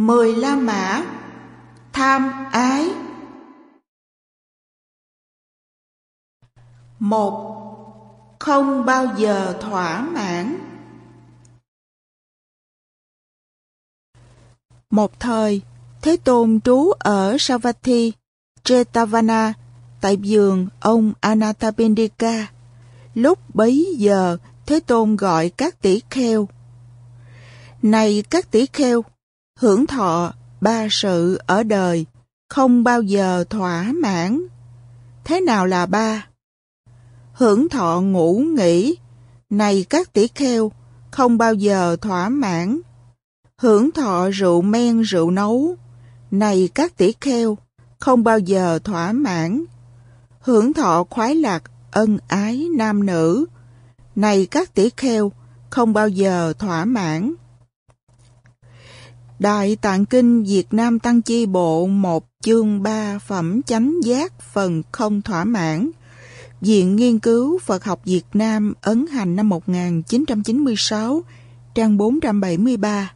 Mười La Mã Tham ái Một Không bao giờ thỏa mãn Một thời, Thế Tôn trú ở Savatthi, Jetavana, tại giường ông Anathapindika. Lúc bấy giờ, Thế Tôn gọi các tỷ kheo. Này các tỷ kheo, hưởng thọ ba sự ở đời, không bao giờ thỏa mãn. Thế nào là ba? Hưởng thọ ngủ nghỉ, này các tỷ kheo, không bao giờ thỏa mãn. Hưởng thọ rượu men rượu nấu, này các tỷ kheo, không bao giờ thỏa mãn. Hưởng thọ khoái lạc, ân ái nam nữ, này các tỷ kheo, không bao giờ thỏa mãn. Đại Tạng Kinh Việt Nam Tăng Chi Bộ một chương ba phẩm chánh giác phần không thỏa mãn. Viện Nghiên cứu Phật học Việt Nam ấn hành năm 1996, trang 473.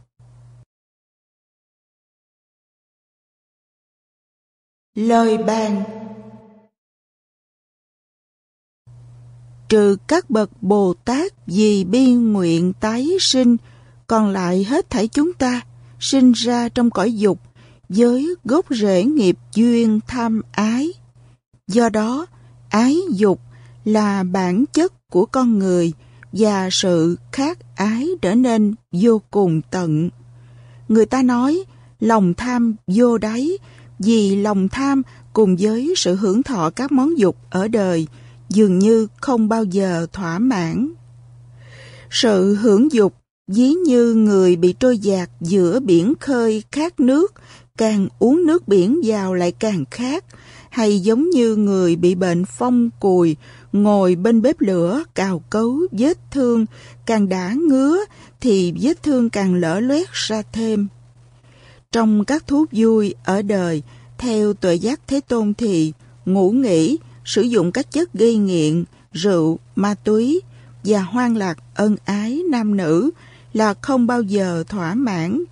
Lời bàn Trừ các bậc Bồ Tát vì biên nguyện tái sinh, còn lại hết thảy chúng ta sinh ra trong cõi dục với gốc rễ nghiệp duyên tham ái. Do đó, ái dục là bản chất của con người và sự khác ái trở nên vô cùng tận. Người ta nói lòng tham vô đáy vì lòng tham cùng với sự hưởng thọ các món dục ở đời dường như không bao giờ thỏa mãn. Sự hưởng dục ví như người bị trôi dạt giữa biển khơi khát nước, càng uống nước biển vào lại càng khát, hay giống như người bị bệnh phong cùi, ngồi bên bếp lửa cào cấu vết thương, càng đã ngứa thì vết thương càng lở loét ra thêm. Trong các thú vui ở đời, theo tuệ giác Thế Tôn thì ngủ nghỉ, sử dụng các chất gây nghiện, rượu, ma túy và hoang lạc ân ái nam nữ là không bao giờ thỏa mãn.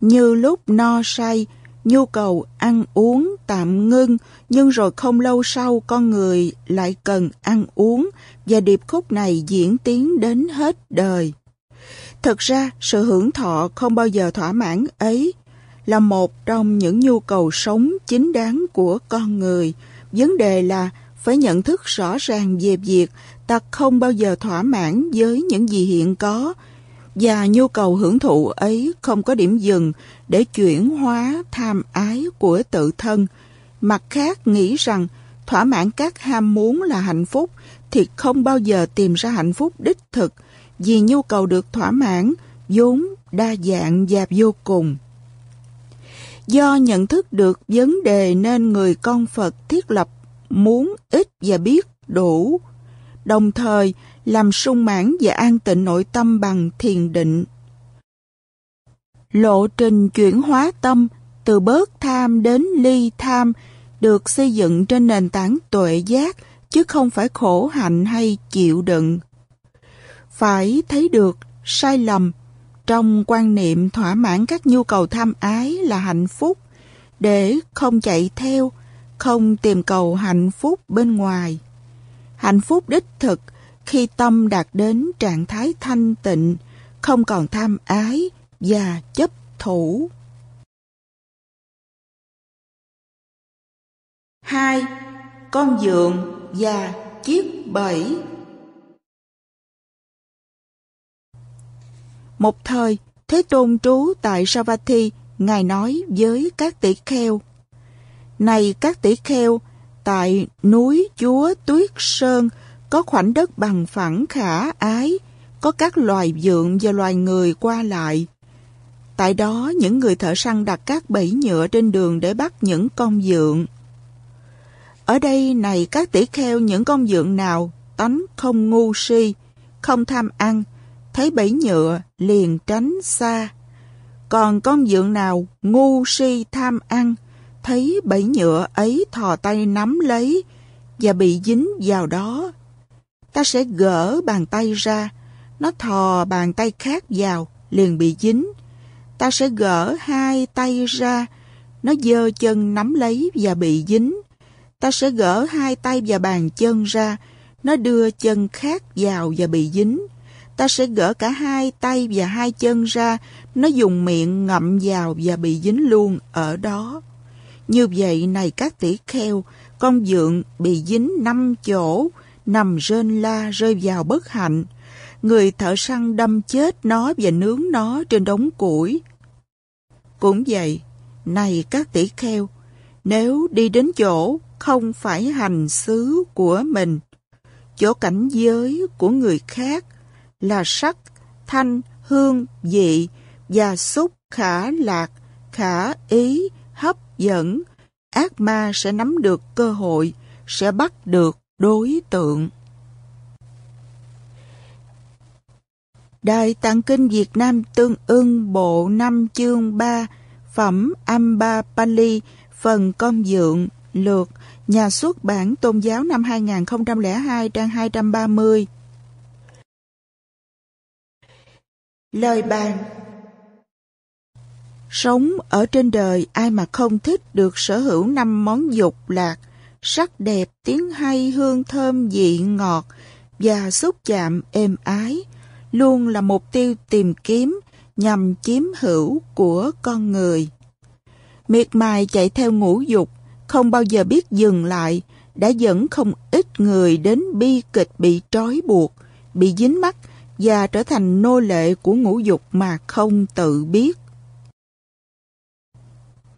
Như lúc no say, nhu cầu ăn uống tạm ngưng, nhưng rồi không lâu sau con người lại cần ăn uống và điệp khúc này diễn tiến đến hết đời. Thực ra, sự hưởng thọ không bao giờ thỏa mãn ấy là một trong những nhu cầu sống chính đáng của con người. Vấn đề là phải nhận thức rõ ràng về việc ta không bao giờ thỏa mãn với những gì hiện có và nhu cầu hưởng thụ ấy không có điểm dừng để chuyển hóa tham ái của tự thân. Mặt khác nghĩ rằng thỏa mãn các ham muốn là hạnh phúc thì không bao giờ tìm ra hạnh phúc đích thực vì nhu cầu được thỏa mãn vốn đa dạng và vô cùng. Do nhận thức được vấn đề nên người con Phật thiết lập muốn ít và biết đủ, đồng thời làm sung mãn và an tịnh nội tâm bằng thiền định. Lộ trình chuyển hóa tâm từ bớt tham đến ly tham được xây dựng trên nền tảng tuệ giác chứ không phải khổ hạnh hay chịu đựng. Phải thấy được sai lầm trong quan niệm thỏa mãn các nhu cầu tham ái là hạnh phúc để không chạy theo, không tìm cầu hạnh phúc bên ngoài. Hạnh phúc đích thực khi tâm đạt đến trạng thái thanh tịnh, không còn tham ái và chấp thủ. 2. Con dượng và chiếc bẫy Một thời, Thế Tôn trú tại Savatthi, Ngài nói với các tỷ kheo, Này các tỷ kheo, tại núi Chúa Tuyết Sơn có khoảnh đất bằng phẳng khả ái, có các loài dượng và loài người qua lại. Tại đó, những người thợ săn đặt các bẫy nhựa trên đường để bắt những con dượng. Ở đây này các tỷ kheo những con dượng nào tánh không ngu si, không tham ăn, thấy bẫy nhựa liền tránh xa. Còn con dượng nào ngu si tham ăn, thấy bẫy nhựa ấy thò tay nắm lấy và bị dính vào đó ta sẽ gỡ bàn tay ra, nó thò bàn tay khác vào, liền bị dính. ta sẽ gỡ hai tay ra, nó giơ chân nắm lấy và bị dính. Ta sẽ gỡ hai tay và bàn chân ra, nó đưa chân khác vào và bị dính. Ta sẽ gỡ cả hai tay và hai chân ra, nó dùng miệng ngậm vào và bị dính luôn ở đó. Như vậy này các tỷ kheo, con dượng bị dính năm chỗ, nằm rên la rơi vào bất hạnh. Người thợ săn đâm chết nó và nướng nó trên đống củi. Cũng vậy, này các tỷ kheo, nếu đi đến chỗ không phải hành xứ của mình, chỗ cảnh giới của người khác là sắc, thanh, hương, vị và xúc khả lạc, khả ý, hấp dẫn, ác ma sẽ nắm được cơ hội, sẽ bắt được đối tượng. Đại Tạng Kinh Việt Nam tương ưng bộ 5 chương 3, phẩm Amba Pali, phần công dượng, lược, nhà xuất bản tôn giáo năm 2002 trang 230. Lời bàn Sống ở trên đời ai mà không thích được sở hữu năm món dục lạc, sắc đẹp, tiếng hay, hương thơm, vị ngọt và xúc chạm êm ái, luôn là mục tiêu tìm kiếm nhằm chiếm hữu của con người. Miệt mài chạy theo ngũ dục, không bao giờ biết dừng lại, đã dẫn không ít người đến bi kịch bị trói buộc, bị dính mắc và trở thành nô lệ của ngũ dục mà không tự biết.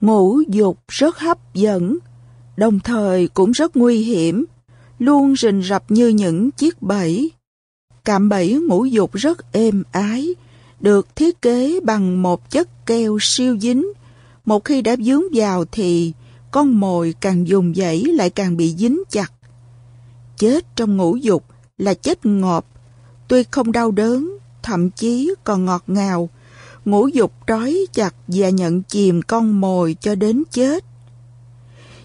Ngũ dục rất hấp dẫn, đồng thời cũng rất nguy hiểm, luôn rình rập như những chiếc bẫy. Cạm bẫy ngũ dục rất êm ái, được thiết kế bằng một chất keo siêu dính. Một khi đã dướng vào thì con mồi càng dùng dãy lại càng bị dính chặt. Chết trong ngũ dục là chết ngọt, tuy không đau đớn, thậm chí còn ngọt ngào, ngũ dục trói chặt và nhận chìm con mồi cho đến chết.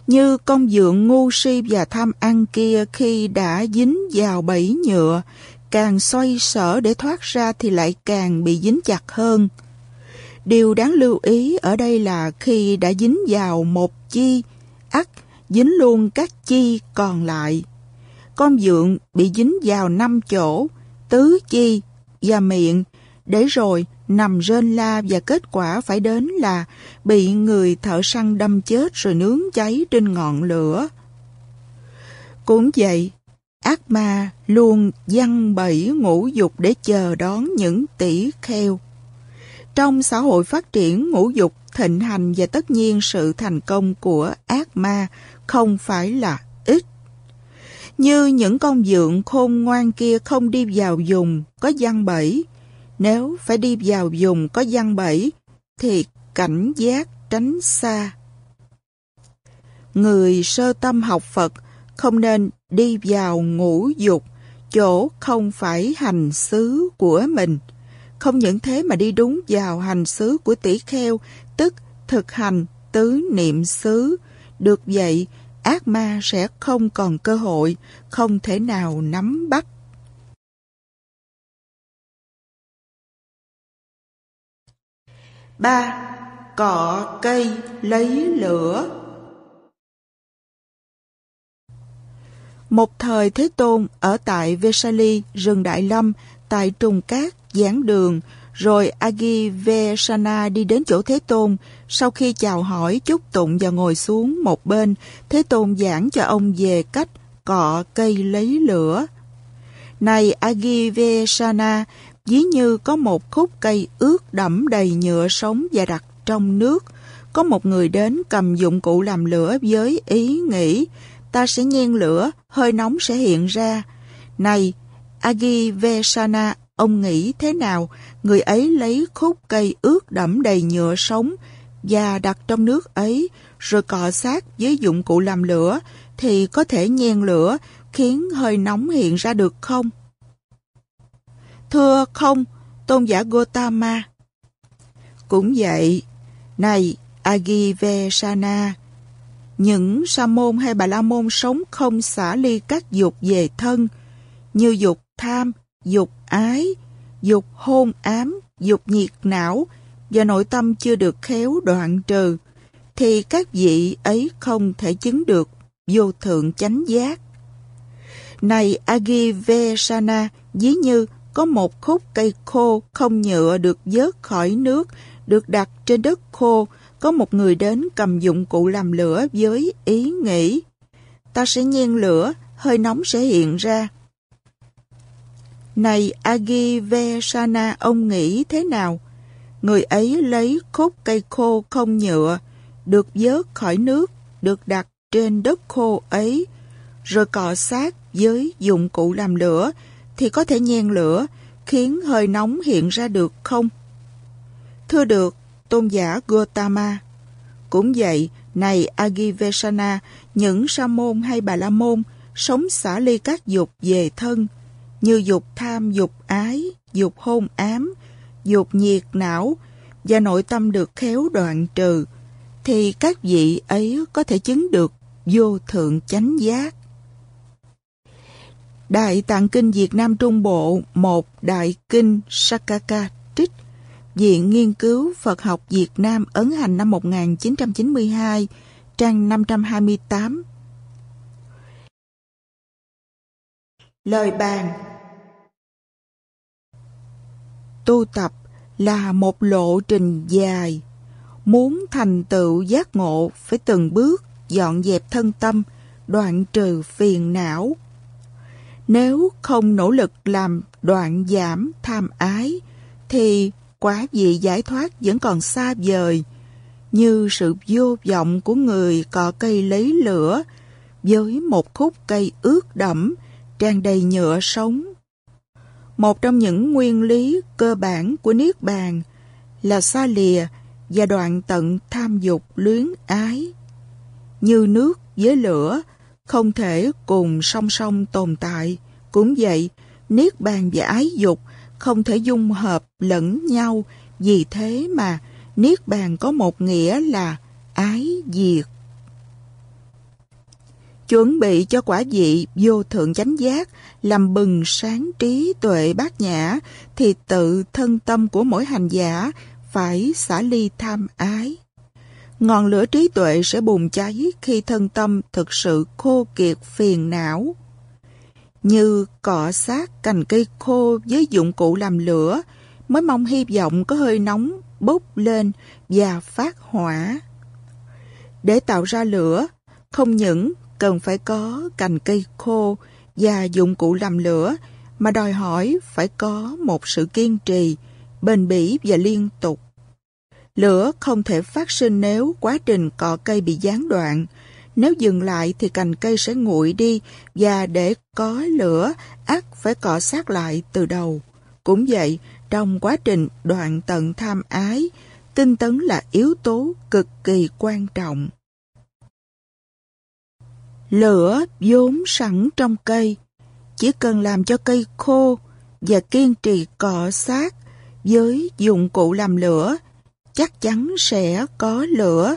Như con dượng ngu si và tham ăn kia khi đã dính vào bẫy nhựa, càng xoay sở để thoát ra thì lại càng bị dính chặt hơn. Điều đáng lưu ý ở đây là khi đã dính vào một chi, ắt dính luôn các chi còn lại. Con dượng bị dính vào năm chỗ, tứ chi và miệng, để rồi nằm rên la và kết quả phải đến là bị người thợ săn đâm chết rồi nướng cháy trên ngọn lửa. Cũng vậy, ác ma luôn dăng bẫy ngũ dục để chờ đón những tỷ kheo. Trong xã hội phát triển ngũ dục thịnh hành và tất nhiên sự thành công của ác ma không phải là ít. Như những con dượng khôn ngoan kia không đi vào dùng có dăng bẫy, nếu phải đi vào dùng có giăng bẫy, thì cảnh giác tránh xa. Người sơ tâm học Phật không nên đi vào ngũ dục, chỗ không phải hành xứ của mình. Không những thế mà đi đúng vào hành xứ của tỷ kheo, tức thực hành tứ niệm xứ. Được vậy, ác ma sẽ không còn cơ hội, không thể nào nắm bắt 3. Cọ cây lấy lửa Một thời Thế Tôn ở tại Vesali, rừng Đại Lâm, tại Trùng Cát, giảng đường, rồi Agi Vesana đi đến chỗ Thế Tôn. Sau khi chào hỏi, chúc tụng và ngồi xuống một bên, Thế Tôn giảng cho ông về cách cọ cây lấy lửa. Này Agi Vesana, dí như có một khúc cây ướt đẫm đầy nhựa sống và đặt trong nước. Có một người đến cầm dụng cụ làm lửa với ý nghĩ ta sẽ nhen lửa, hơi nóng sẽ hiện ra. Này, Agi Vesana, ông nghĩ thế nào? Người ấy lấy khúc cây ướt đẫm đầy nhựa sống và đặt trong nước ấy, rồi cọ sát với dụng cụ làm lửa, thì có thể nhen lửa, khiến hơi nóng hiện ra được không? Thưa không, tôn giả Gotama. Cũng vậy, này Agivesana, những sa môn hay bà la môn sống không xả ly các dục về thân, như dục tham, dục ái, dục hôn ám, dục nhiệt não, và nội tâm chưa được khéo đoạn trừ, thì các vị ấy không thể chứng được vô thượng chánh giác. Này Agivesana, dí như có một khúc cây khô không nhựa được vớt khỏi nước, được đặt trên đất khô, có một người đến cầm dụng cụ làm lửa với ý nghĩ. Ta sẽ nhiên lửa, hơi nóng sẽ hiện ra. Này Agivesana, ông nghĩ thế nào? Người ấy lấy khúc cây khô không nhựa, được vớt khỏi nước, được đặt trên đất khô ấy, rồi cọ sát với dụng cụ làm lửa, thì có thể nhen lửa, khiến hơi nóng hiện ra được không? Thưa được, tôn giả Gautama. Cũng vậy, này Agivesana, những sa môn hay bà la môn sống xả ly các dục về thân, như dục tham, dục ái, dục hôn ám, dục nhiệt não và nội tâm được khéo đoạn trừ, thì các vị ấy có thể chứng được vô thượng chánh giác. Đại Tạng Kinh Việt Nam Trung Bộ một Đại Kinh Sakaka trích Viện Nghiên cứu Phật học Việt Nam ấn hành năm 1992 trang 528 Lời bàn Tu tập là một lộ trình dài. Muốn thành tựu giác ngộ phải từng bước dọn dẹp thân tâm, đoạn trừ phiền não. Nếu không nỗ lực làm đoạn giảm tham ái, thì quả vị giải thoát vẫn còn xa vời, như sự vô vọng của người cọ cây lấy lửa, với một khúc cây ướt đẫm, tràn đầy nhựa sống. Một trong những nguyên lý cơ bản của Niết Bàn là xa lìa và đoạn tận tham dục luyến ái. Như nước với lửa, không thể cùng song song tồn tại. Cũng vậy, Niết Bàn và ái dục không thể dung hợp lẫn nhau, vì thế mà Niết Bàn có một nghĩa là ái diệt. Chuẩn bị cho quả vị vô thượng chánh giác, làm bừng sáng trí tuệ bát nhã, thì tự thân tâm của mỗi hành giả phải xả ly tham ái. Ngọn lửa trí tuệ sẽ bùng cháy khi thân tâm thực sự khô kiệt phiền não. Như cọ sát cành cây khô với dụng cụ làm lửa, mới mong hy vọng có hơi nóng bốc lên và phát hỏa. Để tạo ra lửa, không những cần phải có cành cây khô và dụng cụ làm lửa, mà đòi hỏi phải có một sự kiên trì, bền bỉ và liên tục. Lửa không thể phát sinh nếu quá trình cọ cây bị gián đoạn. Nếu dừng lại thì cành cây sẽ nguội đi và để có lửa, ắt phải cọ sát lại từ đầu. Cũng vậy, trong quá trình đoạn tận tham ái, tinh tấn là yếu tố cực kỳ quan trọng. Lửa vốn sẵn trong cây, chỉ cần làm cho cây khô và kiên trì cọ sát với dụng cụ làm lửa, chắc chắn sẽ có lửa.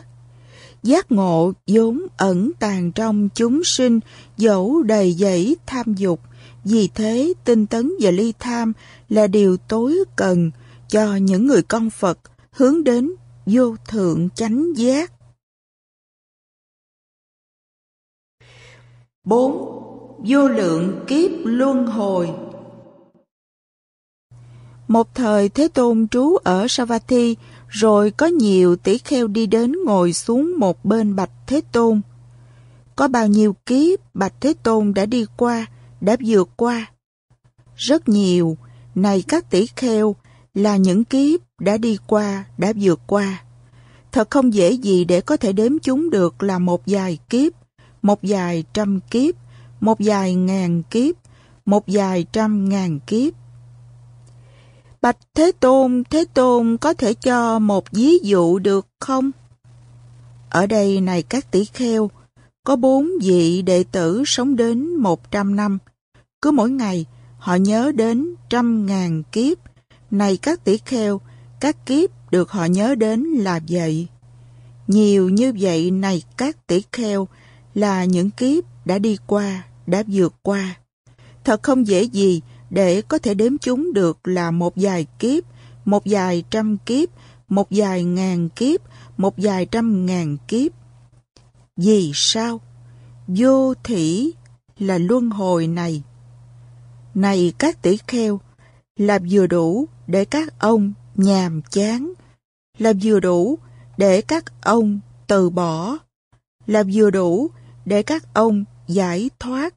Giác ngộ vốn ẩn tàng trong chúng sinh dẫu đầy dẫy tham dục, vì thế tinh tấn và ly tham là điều tối cần cho những người con Phật hướng đến vô thượng chánh giác. 4. Vô lượng kiếp luân hồi Một thời Thế Tôn trú ở Savatthi, rồi có nhiều tỷ kheo đi đến ngồi xuống một bên Bạch Thế Tôn. Có bao nhiêu kiếp Bạch Thế Tôn đã đi qua, đã vượt qua? Rất nhiều, này các tỷ kheo, là những kiếp đã đi qua, đã vượt qua. Thật không dễ gì để có thể đếm chúng được là một vài kiếp, một vài trăm kiếp, một vài ngàn kiếp, một vài trăm ngàn kiếp. Bạch Thế Tôn, Thế Tôn có thể cho một ví dụ được không? Ở đây này các tỷ kheo, có bốn vị đệ tử sống đến một trăm năm. Cứ mỗi ngày, họ nhớ đến trăm ngàn kiếp. Này các tỷ kheo, các kiếp được họ nhớ đến là vậy. Nhiều như vậy này các tỷ kheo là những kiếp đã đi qua, đã vượt qua. Thật không dễ gì để có thể đếm chúng được là một vài kiếp, một vài trăm kiếp, một vài ngàn kiếp, một vài trăm ngàn kiếp. Vì sao? Vô thủy là luân hồi này. Này các tỷ kheo, là vừa đủ để các ông nhàm chán, là vừa đủ để các ông từ bỏ, là vừa đủ để các ông giải thoát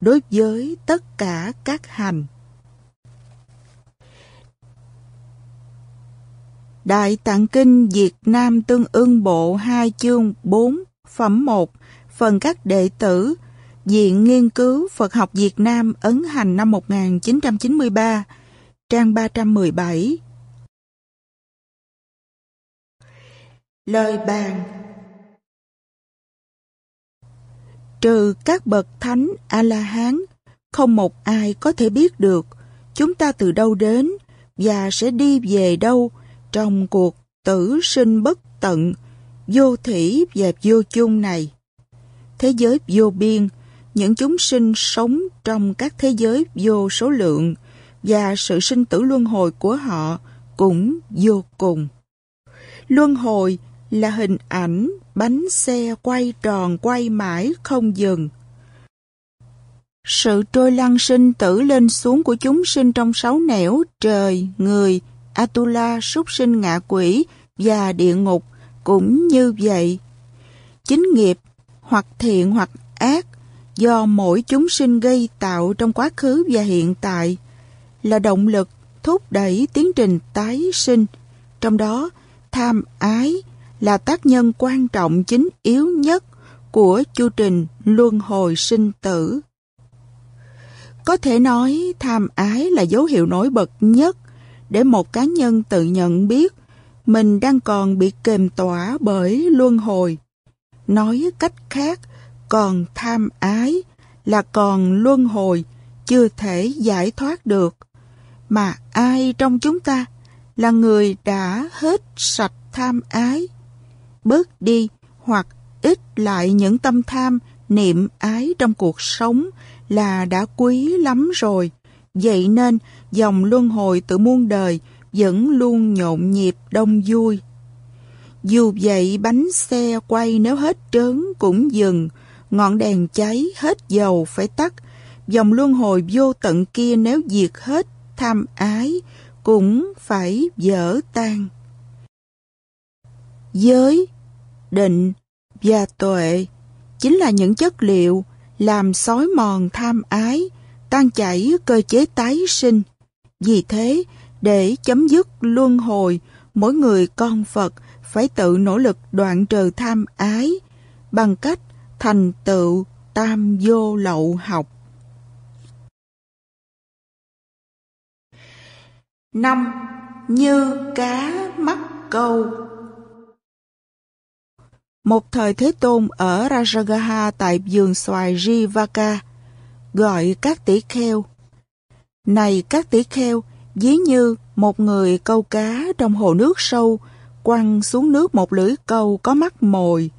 đối với tất cả các hành. Đại Tạng Kinh Việt Nam tương ưng bộ 2 chương 4 phẩm 1 phần các đệ tử. Viện Nghiên cứu Phật học Việt Nam ấn hành năm 1993 trang 317 Lời bàn. Trừ các bậc thánh A-la-hán, không một ai có thể biết được chúng ta từ đâu đến và sẽ đi về đâu trong cuộc tử sinh bất tận, vô thủy và vô chung này. Thế giới vô biên, những chúng sinh sống trong các thế giới vô số lượng và sự sinh tử luân hồi của họ cũng vô cùng. Luân hồi là hình ảnh bánh xe quay tròn quay mãi không dừng. Sự trôi lăn sinh tử lên xuống của chúng sinh trong sáu nẻo trời, người, Atula, súc sinh ngạ quỷ và địa ngục cũng như vậy. Chính nghiệp hoặc thiện hoặc ác do mỗi chúng sinh gây tạo trong quá khứ và hiện tại là động lực thúc đẩy tiến trình tái sinh. Trong đó, tham ái là tác nhân quan trọng chính yếu nhất của chu trình luân hồi sinh tử. Có thể nói tham ái là dấu hiệu nổi bật nhất để một cá nhân tự nhận biết mình đang còn bị kềm tỏa bởi luân hồi. Nói cách khác, còn tham ái là còn luân hồi, chưa thể giải thoát được. Mà ai trong chúng ta là người đã hết sạch tham ái, bớt đi hoặc ít lại những tâm tham, niệm ái trong cuộc sống là đã quý lắm rồi. Vậy nên dòng luân hồi tự muôn đời vẫn luôn nhộn nhịp đông vui. Dù vậy bánh xe quay nếu hết trớn cũng dừng, ngọn đèn cháy hết dầu phải tắt, dòng luân hồi vô tận kia nếu diệt hết tham ái cũng phải dở tan. Giới, định và tuệ chính là những chất liệu làm sói mòn tham ái, tan chảy cơ chế tái sinh. Vì thế, để chấm dứt luân hồi, mỗi người con Phật phải tự nỗ lực đoạn trừ tham ái bằng cách thành tựu tam vô lậu học. năm Như cá mắc câu Một thời Thế Tôn ở Rajagaha tại vườn xoài Rivaka gọi các tỷ kheo. Này các tỷ kheo, ví như một người câu cá trong hồ nước sâu, quăng xuống nước một lưỡi câu có mắt mồi.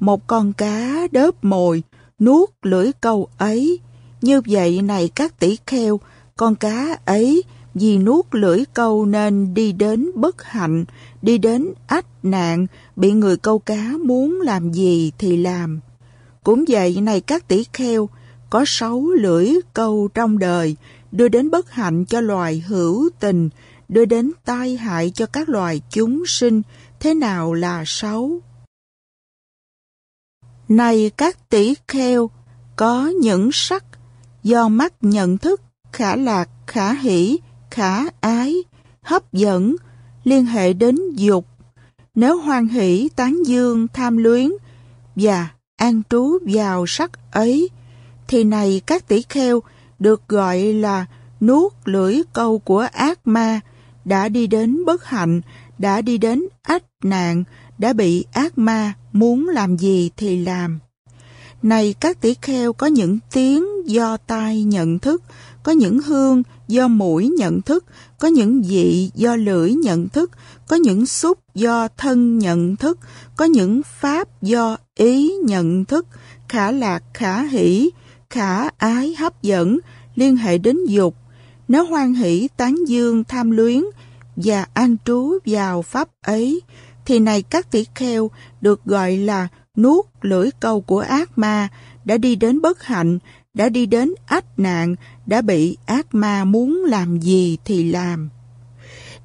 Một con cá đớp mồi, nuốt lưỡi câu ấy. Như vậy này các tỷ kheo, con cá ấy vì nuốt lưỡi câu nên đi đến bất hạnh, đi đến ách nạn, bị người câu cá muốn làm gì thì làm. Cũng vậy này các tỷ kheo, có sáu lưỡi câu trong đời, đưa đến bất hạnh cho loài hữu tình, đưa đến tai hại cho các loài chúng sinh, thế nào là xấu? Này các tỷ kheo, có những sắc, do mắt nhận thức, khả lạc, khả hỷ, khả ái, hấp dẫn, liên hệ đến dục. Nếu hoan hỷ, tán dương, tham luyến và an trú vào sắc ấy, thì này các tỷ kheo được gọi là nuốt lưỡi câu của ác ma, đã đi đến bất hạnh, đã đi đến ách nạn, đã bị ác ma muốn làm gì thì làm. Này các tỷ kheo có những tiếng do tai nhận thức, có những hương do mũi nhận thức, có những vị do lưỡi nhận thức, có những xúc do thân nhận thức, có những pháp do ý nhận thức, khả lạc khả hỷ, khả ái hấp dẫn, liên hệ đến dục. nó hoan hỷ tán dương tham luyến và an trú vào pháp ấy, thì này các tỷ kheo được gọi là nuốt lưỡi câu của ác ma, đã đi đến bất hạnh, đã đi đến ách nạn, đã bị ác ma muốn làm gì thì làm.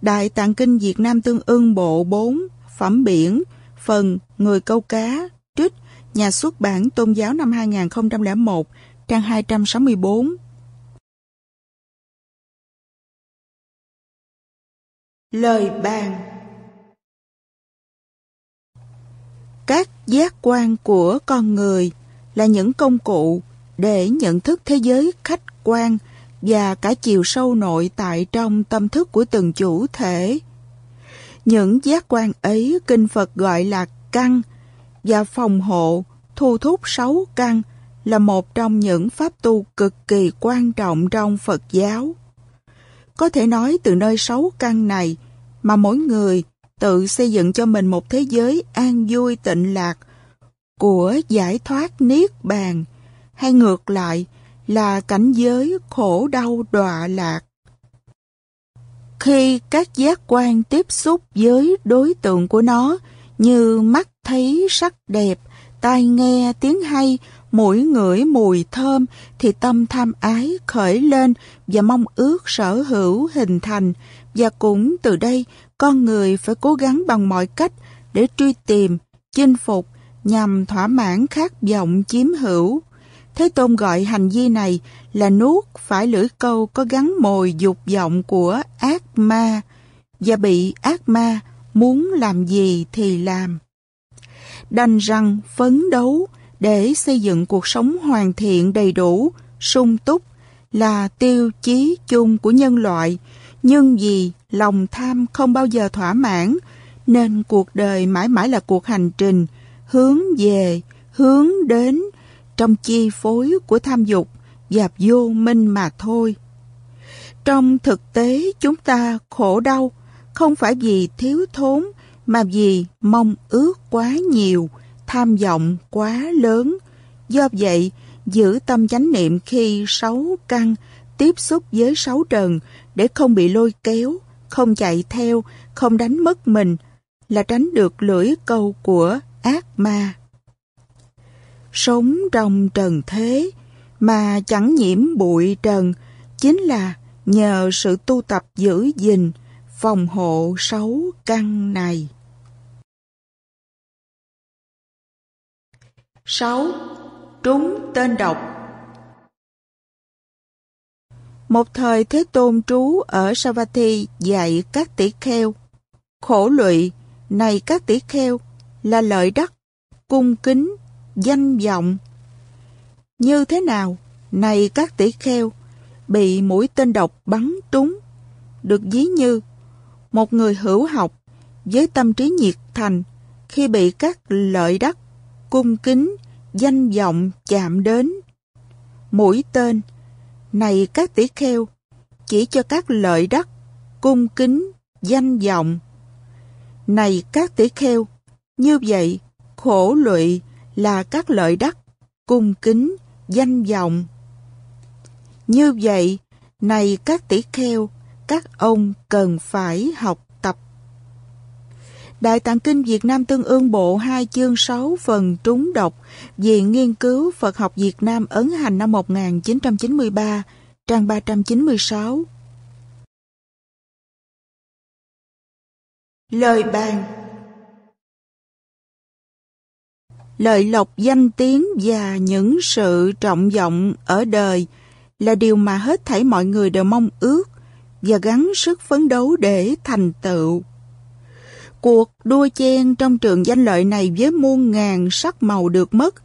Đại Tạng Kinh Việt Nam Tương ưng Bộ 4, Phẩm Biển, phần Người câu cá, trích, nhà xuất bản Tôn giáo năm 2001, trang 264. Lời bàn Các giác quan của con người là những công cụ để nhận thức thế giới khách quan và cả chiều sâu nội tại trong tâm thức của từng chủ thể. Những giác quan ấy kinh Phật gọi là căn và phòng hộ, thu thúc sáu căn là một trong những pháp tu cực kỳ quan trọng trong Phật giáo. Có thể nói từ nơi sáu căn này mà mỗi người tự xây dựng cho mình một thế giới an vui tịnh lạc của giải thoát niết bàn hay ngược lại là cảnh giới khổ đau đọa lạc. Khi các giác quan tiếp xúc với đối tượng của nó như mắt thấy sắc đẹp, tai nghe tiếng hay, mũi ngửi mùi thơm thì tâm tham ái khởi lên và mong ước sở hữu hình thành và cũng từ đây con người phải cố gắng bằng mọi cách để truy tìm, chinh phục nhằm thỏa mãn khát vọng chiếm hữu. Thế Tôn gọi hành vi này là nuốt phải lưỡi câu có gắn mồi dục vọng của ác ma và bị ác ma muốn làm gì thì làm. Đành rằng phấn đấu để xây dựng cuộc sống hoàn thiện đầy đủ, sung túc là tiêu chí chung của nhân loại, nhưng vì lòng tham không bao giờ thỏa mãn, nên cuộc đời mãi mãi là cuộc hành trình hướng về, hướng đến trong chi phối của tham dục và vô minh mà thôi. Trong thực tế chúng ta khổ đau không phải vì thiếu thốn mà vì mong ước quá nhiều, tham vọng quá lớn. Do vậy, giữ tâm chánh niệm khi sáu căn tiếp xúc với sáu trần để không bị lôi kéo, không chạy theo, không đánh mất mình là tránh được lưỡi câu của ác ma. Sống trong trần thế mà chẳng nhiễm bụi trần chính là nhờ sự tu tập giữ gìn, phòng hộ sáu căn này. 6. Trúng tên độc Một thời Thế Tôn trú ở Savatthi dạy các tỷ kheo. Khổ lụy, này các tỷ kheo, là lợi đắc, cung kính, danh vọng. Như thế nào, này các tỷ kheo, bị mũi tên độc bắn trúng, được ví như một người hữu học với tâm trí nhiệt thành khi bị các lợi đắc, cung kính, danh vọng chạm đến. Mũi tên, này các tỷ kheo, chỉ cho các lợi đắc, cung kính, danh vọng. Này các tỷ kheo, như vậy, khổ lụy là các lợi đắc, cung kính, danh vọng. Như vậy, này các tỷ kheo, các ông cần phải học. Đại Tạng Kinh Việt Nam Tương ương Bộ 2 chương 6 phần trúng độc, Viện Nghiên cứu Phật học Việt Nam ấn hành năm 1993, trang 396. Lời bàn Lợi lộc danh tiếng và những sự trọng vọng ở đời là điều mà hết thảy mọi người đều mong ước và gắng sức phấn đấu để thành tựu. Cuộc đua chen trong trường danh lợi này với muôn ngàn sắc màu được mất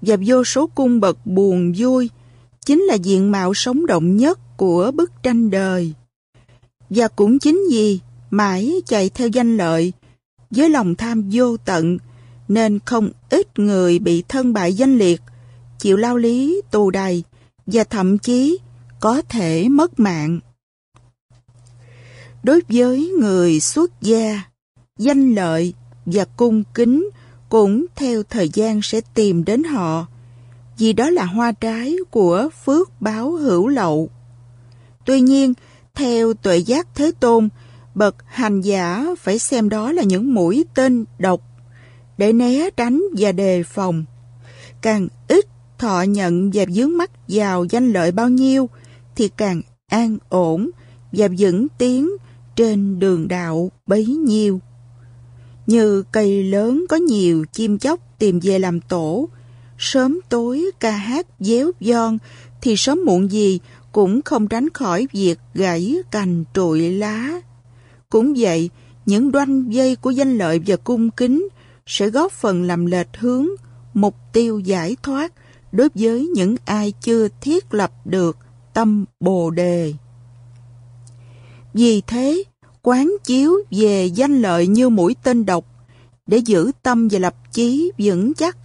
và vô số cung bậc buồn vui chính là diện mạo sống động nhất của bức tranh đời. Và cũng chính vì mãi chạy theo danh lợi với lòng tham vô tận nên không ít người bị thân bại danh liệt, chịu lao lý tù đầy và thậm chí có thể mất mạng. Đối với người xuất gia, danh lợi và cung kính cũng theo thời gian sẽ tìm đến họ, vì đó là hoa trái của phước báo hữu lậu. Tuy nhiên, theo tuệ giác Thế Tôn, bậc hành giả phải xem đó là những mũi tên độc để né tránh và đề phòng. Càng ít thọ nhận và dướng mắt vào danh lợi bao nhiêu thì càng an ổn và vững tiến trên đường đạo bấy nhiêu. Như cây lớn có nhiều chim chóc tìm về làm tổ, sớm tối ca hát déo giòn thì sớm muộn gì cũng không tránh khỏi việc gãy cành trụi lá. Cũng vậy, những đoanh dây của danh lợi và cung kính sẽ góp phần làm lệch hướng mục tiêu giải thoát đối với những ai chưa thiết lập được tâm bồ đề. Vì thế, quán chiếu về danh lợi như mũi tên độc để giữ tâm và lập chí vững chắc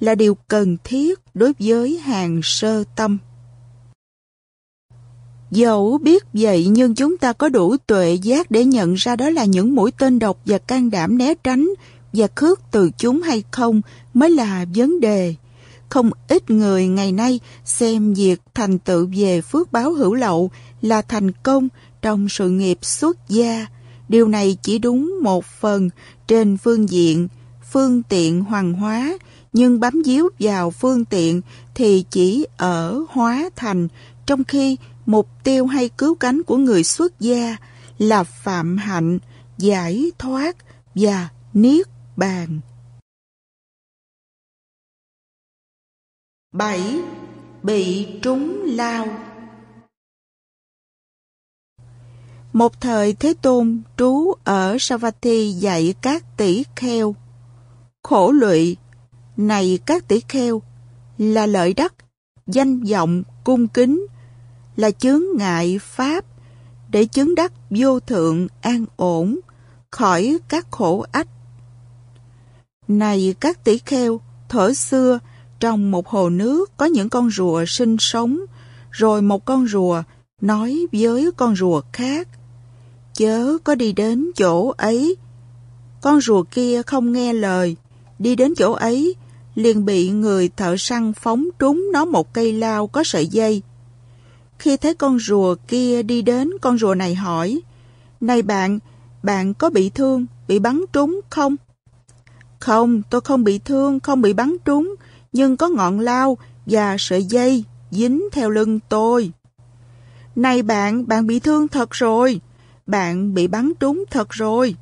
là điều cần thiết đối với hàng sơ tâm. Dẫu biết vậy nhưng chúng ta có đủ tuệ giác để nhận ra đó là những mũi tên độc và can đảm né tránh và khước từ chúng hay không mới là vấn đề. Không ít người ngày nay xem việc thành tựu về phước báo hữu lậu là thành công trong sự nghiệp xuất gia. Điều này chỉ đúng một phần trên phương diện phương tiện hoàng hóa, nhưng bám díu vào phương tiện thì chỉ ở hóa thành, trong khi mục tiêu hay cứu cánh của người xuất gia là phạm hạnh, giải thoát và niết bàn. 7. Bị trúng lao Một thời Thế Tôn trú ở Savatthi dạy các tỷ kheo. Khổ lụy, này các tỷ kheo, là lợi đắc, danh vọng, cung kính, là chướng ngại Pháp, để chứng đắc vô thượng an ổn, khỏi các khổ ách. Này các tỷ kheo, thở xưa, trong một hồ nước có những con rùa sinh sống, rồi một con rùa nói với con rùa khác, chớ có đi đến chỗ ấy. Con rùa kia không nghe lời, đi đến chỗ ấy, liền bị người thợ săn phóng trúng nó một cây lao có sợi dây. Khi thấy con rùa kia đi đến, con rùa này hỏi, Này bạn, bạn có bị thương, bị bắn trúng không? Không, tôi không bị thương, không bị bắn trúng, nhưng có ngọn lao và sợi dây dính theo lưng tôi. Này bạn, bạn bị thương thật rồi bạn bị bắn trúng thật rồi.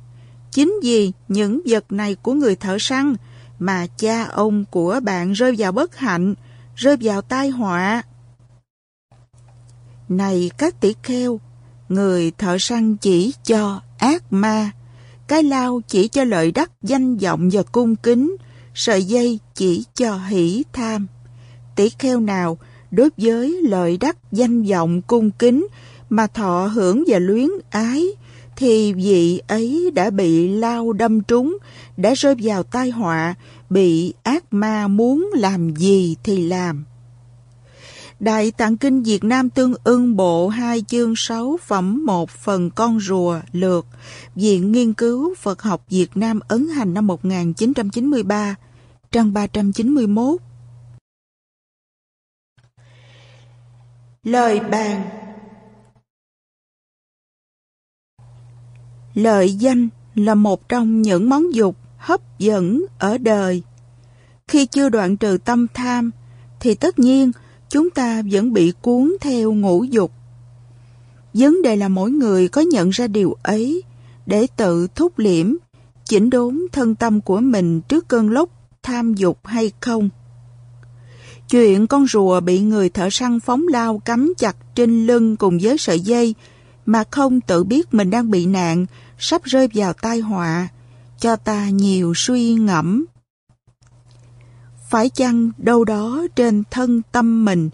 Chính vì những vật này của người thợ săn mà cha ông của bạn rơi vào bất hạnh, rơi vào tai họa. Này các tỷ kheo, người thợ săn chỉ cho ác ma, cái lao chỉ cho lợi đắc danh vọng và cung kính, sợi dây chỉ cho hỷ tham. Tỷ kheo nào đối với lợi đắc danh vọng cung kính mà thọ hưởng và luyến ái, thì vị ấy đã bị lao đâm trúng, đã rơi vào tai họa, bị ác ma muốn làm gì thì làm. Đại Tạng Kinh Việt Nam tương ưng bộ 2 chương 6 phẩm 1 phần con rùa lược, Viện Nghiên cứu Phật học Việt Nam ấn hành năm 1993, trang 391. Lời bàn Lợi danh là một trong những món dục hấp dẫn ở đời. Khi chưa đoạn trừ tâm tham, thì tất nhiên chúng ta vẫn bị cuốn theo ngũ dục. Vấn đề là mỗi người có nhận ra điều ấy để tự thúc liễm, chỉnh đốn thân tâm của mình trước cơn lốc tham dục hay không. Chuyện con rùa bị người thợ săn phóng lao cắm chặt trên lưng cùng với sợi dây mà không tự biết mình đang bị nạn, sắp rơi vào tai họa, cho ta nhiều suy ngẫm. Phải chăng đâu đó trên thân tâm mình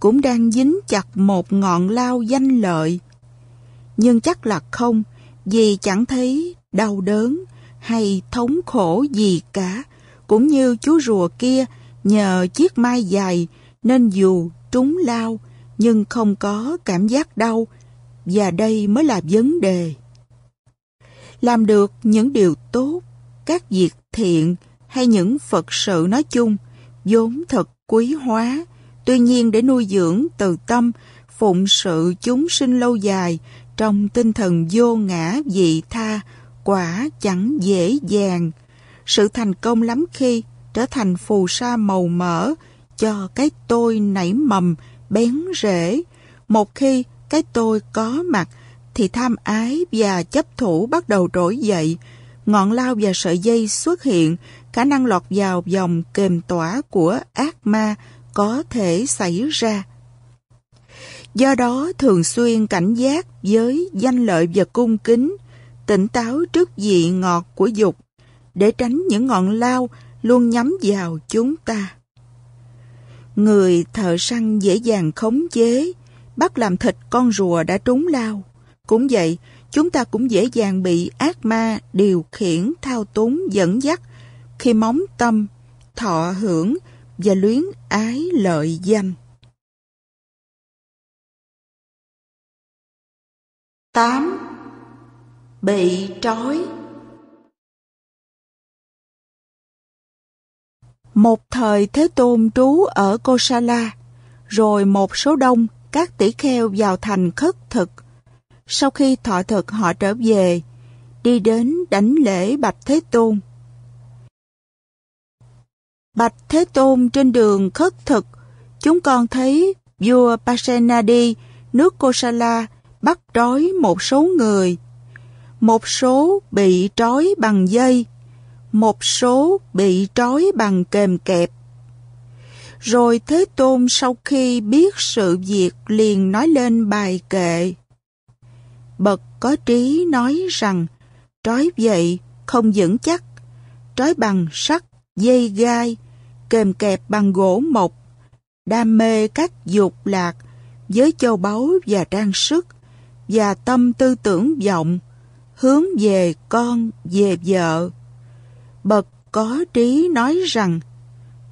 cũng đang dính chặt một ngọn lao danh lợi? Nhưng chắc là không, vì chẳng thấy đau đớn hay thống khổ gì cả, cũng như chú rùa kia nhờ chiếc mai dài nên dù trúng lao nhưng không có cảm giác đau và đây mới là vấn đề. Làm được những điều tốt, các việc thiện hay những Phật sự nói chung, vốn thật quý hóa, tuy nhiên để nuôi dưỡng từ tâm, phụng sự chúng sinh lâu dài trong tinh thần vô ngã dị tha quả chẳng dễ dàng. Sự thành công lắm khi trở thành phù sa màu mỡ cho cái tôi nảy mầm bén rễ. Một khi cái tôi có mặt thì tham ái và chấp thủ bắt đầu trỗi dậy. Ngọn lao và sợi dây xuất hiện, khả năng lọt vào vòng kềm tỏa của ác ma có thể xảy ra. Do đó thường xuyên cảnh giác với danh lợi và cung kính, tỉnh táo trước vị ngọt của dục, để tránh những ngọn lao luôn nhắm vào chúng ta. Người thợ săn dễ dàng khống chế, bắt làm thịt con rùa đã trúng lao. Cũng vậy, chúng ta cũng dễ dàng bị ác ma điều khiển thao túng dẫn dắt khi móng tâm, thọ hưởng và luyến ái lợi danh. 8. Bị trói Một thời Thế Tôn trú ở Kosala, rồi một số đông các tỷ kheo vào thành khất thực. Sau khi thọ thực họ trở về, đi đến đánh lễ Bạch Thế Tôn. Bạch Thế Tôn trên đường khất thực, chúng con thấy vua Pasenadi, nước Kosala, bắt trói một số người. Một số bị trói bằng dây, một số bị trói bằng kềm kẹp. Rồi Thế Tôn sau khi biết sự việc liền nói lên bài kệ. Bậc có trí nói rằng trói vậy không vững chắc, trói bằng sắt, dây gai, kềm kẹp bằng gỗ mộc, đam mê các dục lạc với châu báu và trang sức, và tâm tư tưởng vọng, hướng về con, về vợ. Bậc có trí nói rằng,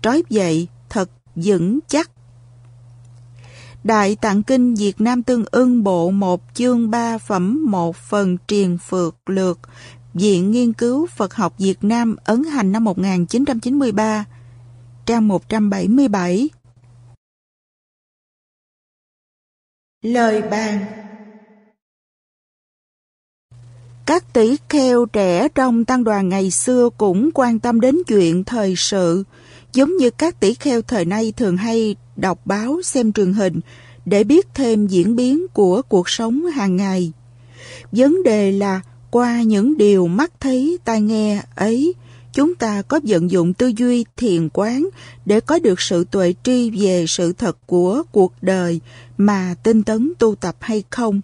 trói vậy vững chắc. Đại Tạng Kinh Việt Nam Tương ưng Bộ 1 chương 3 phẩm 1 phần triền phược lược Viện Nghiên cứu Phật học Việt Nam ấn hành năm 1993 trang 177 Lời bàn. Các tỷ kheo trẻ trong tăng đoàn ngày xưa cũng quan tâm đến chuyện thời sự, giống như các tỷ kheo thời nay thường hay đọc báo xem truyền hình để biết thêm diễn biến của cuộc sống hàng ngày. Vấn đề là qua những điều mắt thấy tai nghe ấy, chúng ta có vận dụng tư duy thiền quán để có được sự tuệ tri về sự thật của cuộc đời mà tinh tấn tu tập hay không?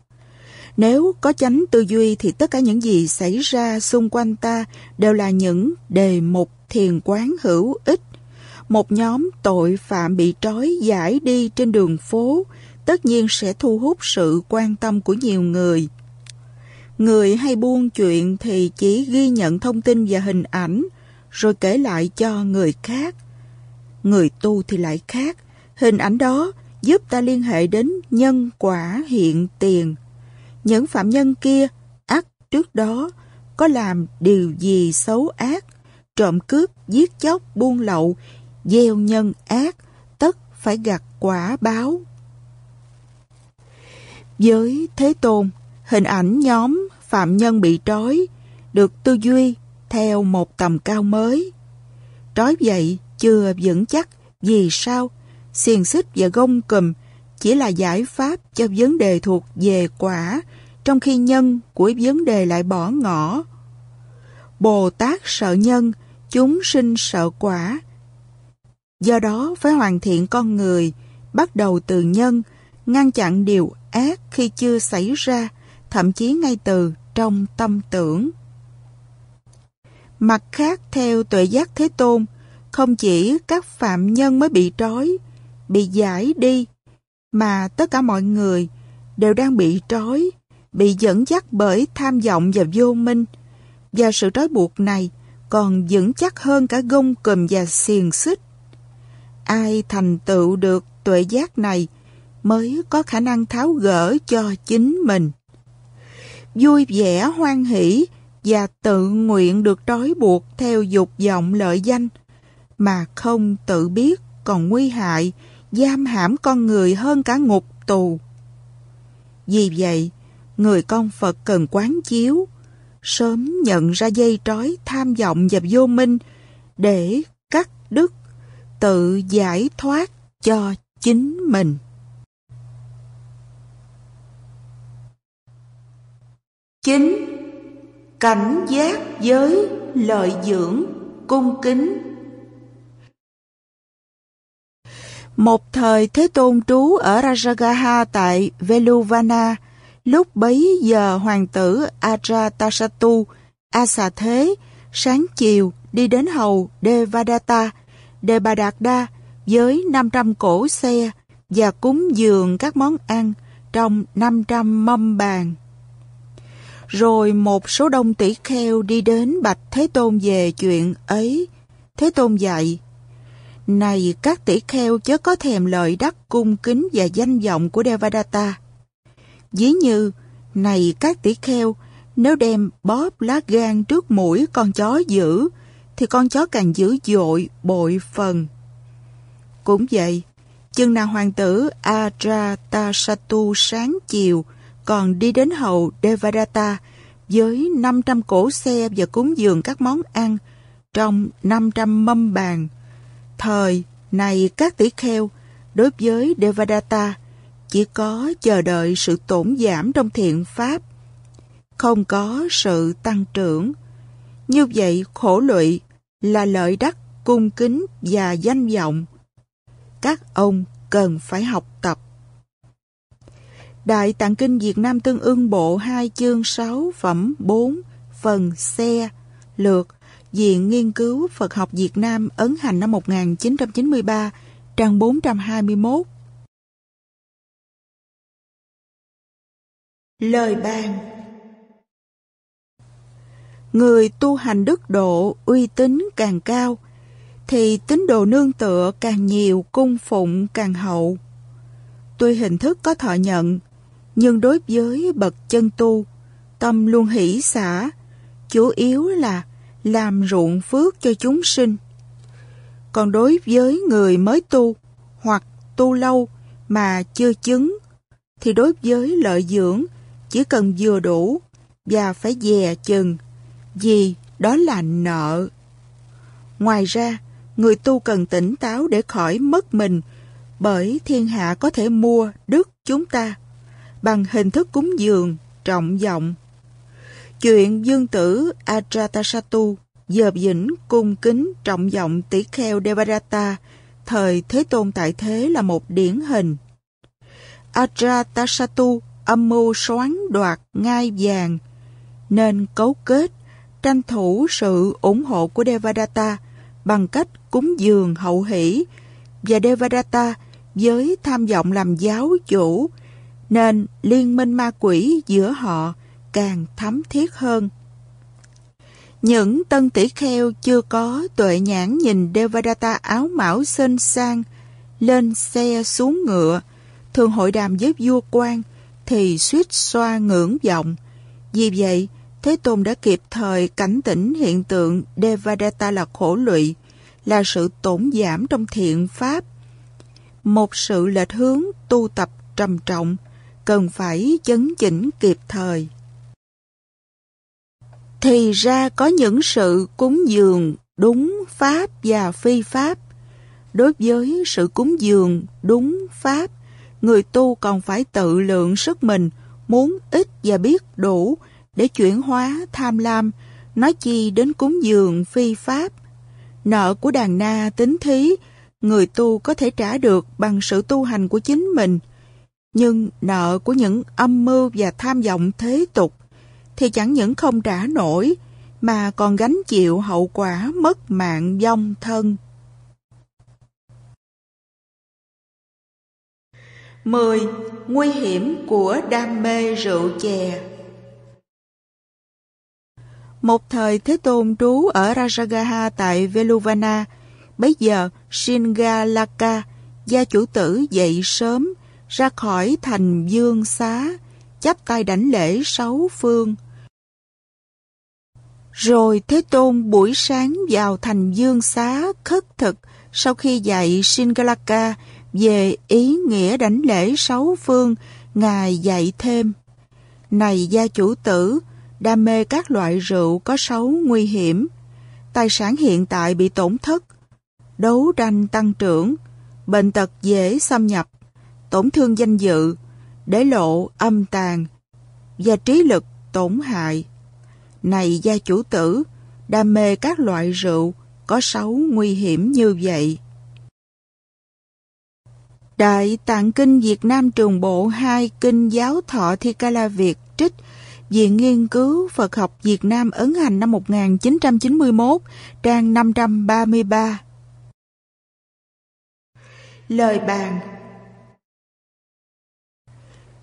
Nếu có chánh tư duy thì tất cả những gì xảy ra xung quanh ta đều là những đề mục thiền quán hữu ích. Một nhóm tội phạm bị trói giải đi trên đường phố tất nhiên sẽ thu hút sự quan tâm của nhiều người. Người hay buôn chuyện thì chỉ ghi nhận thông tin và hình ảnh rồi kể lại cho người khác. Người tu thì lại khác. Hình ảnh đó giúp ta liên hệ đến nhân quả hiện tiền những phạm nhân kia ác trước đó có làm điều gì xấu ác, trộm cướp, giết chóc, buôn lậu, gieo nhân ác, tất phải gặt quả báo. Với Thế Tôn, hình ảnh nhóm phạm nhân bị trói được tư duy theo một tầm cao mới. Trói vậy chưa vững chắc vì sao xiềng xích và gông cùm chỉ là giải pháp cho vấn đề thuộc về quả, trong khi nhân của vấn đề lại bỏ ngỏ. Bồ Tát sợ nhân, chúng sinh sợ quả. Do đó phải hoàn thiện con người, bắt đầu từ nhân, ngăn chặn điều ác khi chưa xảy ra, thậm chí ngay từ trong tâm tưởng. Mặt khác theo tuệ giác Thế Tôn, không chỉ các phạm nhân mới bị trói, bị giải đi mà tất cả mọi người đều đang bị trói, bị dẫn dắt bởi tham vọng và vô minh. Và sự trói buộc này còn vững chắc hơn cả gông cùm và xiềng xích. Ai thành tựu được tuệ giác này mới có khả năng tháo gỡ cho chính mình. Vui vẻ hoan hỷ và tự nguyện được trói buộc theo dục vọng lợi danh mà không tự biết còn nguy hại giam hãm con người hơn cả ngục tù. Vì vậy, người con Phật cần quán chiếu, sớm nhận ra dây trói tham vọng và vô minh để cắt đứt, tự giải thoát cho chính mình. Chính cảnh giác với lợi dưỡng cung kính Một thời Thế Tôn trú ở Rajagaha tại Veluvana, lúc bấy giờ hoàng tử Ajatasattu, Asa Thế, sáng chiều đi đến hầu Devadatta, Devadatta với 500 cổ xe và cúng dường các món ăn trong 500 mâm bàn. Rồi một số đông tỷ kheo đi đến bạch Thế Tôn về chuyện ấy. Thế Tôn dạy, Này các tỷ kheo chớ có thèm lợi đắc cung kính và danh vọng của Devadatta. Dĩ như, này các tỷ kheo, nếu đem bóp lá gan trước mũi con chó dữ, thì con chó càng dữ dội, bội phần. Cũng vậy, chừng nào hoàng tử Ajatasattu sáng chiều còn đi đến hầu Devadatta với 500 cổ xe và cúng dường các món ăn trong 500 mâm bàn. Thời này các tỷ kheo đối với Devadatta chỉ có chờ đợi sự tổn giảm trong thiện pháp, không có sự tăng trưởng. Như vậy khổ lụy là lợi đắc, cung kính và danh vọng. Các ông cần phải học tập. Đại Tạng Kinh Việt Nam Tương ưng Bộ 2 chương 6 phẩm 4 phần xe lược Viện Nghiên cứu Phật học Việt Nam ấn hành năm 1993 trang 421 Lời bàn Người tu hành đức độ uy tín càng cao thì tín đồ nương tựa càng nhiều cung phụng càng hậu. Tuy hình thức có thọ nhận nhưng đối với bậc chân tu, tâm luôn hỷ xả, chủ yếu là làm ruộng phước cho chúng sinh. Còn đối với người mới tu hoặc tu lâu mà chưa chứng, thì đối với lợi dưỡng chỉ cần vừa đủ và phải dè chừng, vì đó là nợ. Ngoài ra, người tu cần tỉnh táo để khỏi mất mình, bởi thiên hạ có thể mua đức chúng ta bằng hình thức cúng dường, trọng vọng. Chuyện dương tử Ajatasattu dợp dĩnh cung kính trọng vọng tỷ kheo Devadatta thời Thế Tôn tại thế là một điển hình. Ajatasattu âm mưu xoắn đoạt ngai vàng nên cấu kết tranh thủ sự ủng hộ của Devadatta bằng cách cúng dường hậu hỷ và Devadatta với tham vọng làm giáo chủ nên liên minh ma quỷ giữa họ càng thấm thiết hơn. Những tân tỷ kheo chưa có tuệ nhãn nhìn Devadatta áo mão xinh sang, lên xe xuống ngựa, thường hội đàm với vua quan, thì suýt xoa ngưỡng vọng. Vì vậy, Thế Tôn đã kịp thời cảnh tỉnh hiện tượng Devadatta là khổ lụy, là sự tổn giảm trong thiện pháp. Một sự lệch hướng tu tập trầm trọng, cần phải chấn chỉnh kịp thời. Thì ra có những sự cúng dường đúng pháp và phi pháp. Đối với sự cúng dường đúng pháp, người tu còn phải tự lượng sức mình, muốn ít và biết đủ để chuyển hóa tham lam, nói chi đến cúng dường phi pháp. Nợ của đàn na tính thí, người tu có thể trả được bằng sự tu hành của chính mình, nhưng nợ của những âm mưu và tham vọng thế tục thì chẳng những không trả nổi mà còn gánh chịu hậu quả mất mạng vong thân. 10. Nguy hiểm của đam mê rượu chè một thời Thế Tôn trú ở Rajagaha tại Veluvana, bấy giờ Shingalaka, gia chủ tử dậy sớm ra khỏi thành dương xá, chắp tay đảnh lễ sáu phương. Rồi Thế Tôn buổi sáng vào thành dương xá khất thực sau khi dạy Singalaka về ý nghĩa đảnh lễ sáu phương, Ngài dạy thêm. Này gia chủ tử, đam mê các loại rượu có xấu nguy hiểm, tài sản hiện tại bị tổn thất, đấu tranh tăng trưởng, bệnh tật dễ xâm nhập, tổn thương danh dự, để lộ âm tàn. Và trí lực tổn hại. Này gia chủ tử, đam mê các loại rượu có xấu nguy hiểm như vậy. Đại Tạng Kinh Việt Nam Trường Bộ 2 Kinh Giáo Thọ Thi Ca La Việt trích Viện Nghiên cứu Phật học Việt Nam ấn hành năm 1991, trang 533. Lời bàn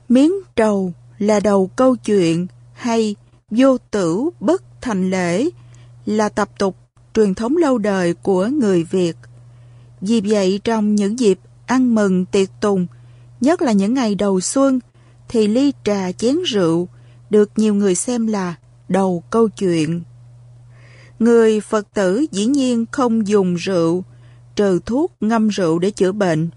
Miếng trầu là đầu câu chuyện hay vô tử bất thành lễ là tập tục truyền thống lâu đời của người Việt. Vì vậy trong những dịp ăn mừng tiệc tùng, nhất là những ngày đầu xuân, thì ly trà chén rượu được nhiều người xem là đầu câu chuyện. Người Phật tử dĩ nhiên không dùng rượu, trừ thuốc ngâm rượu để chữa bệnh.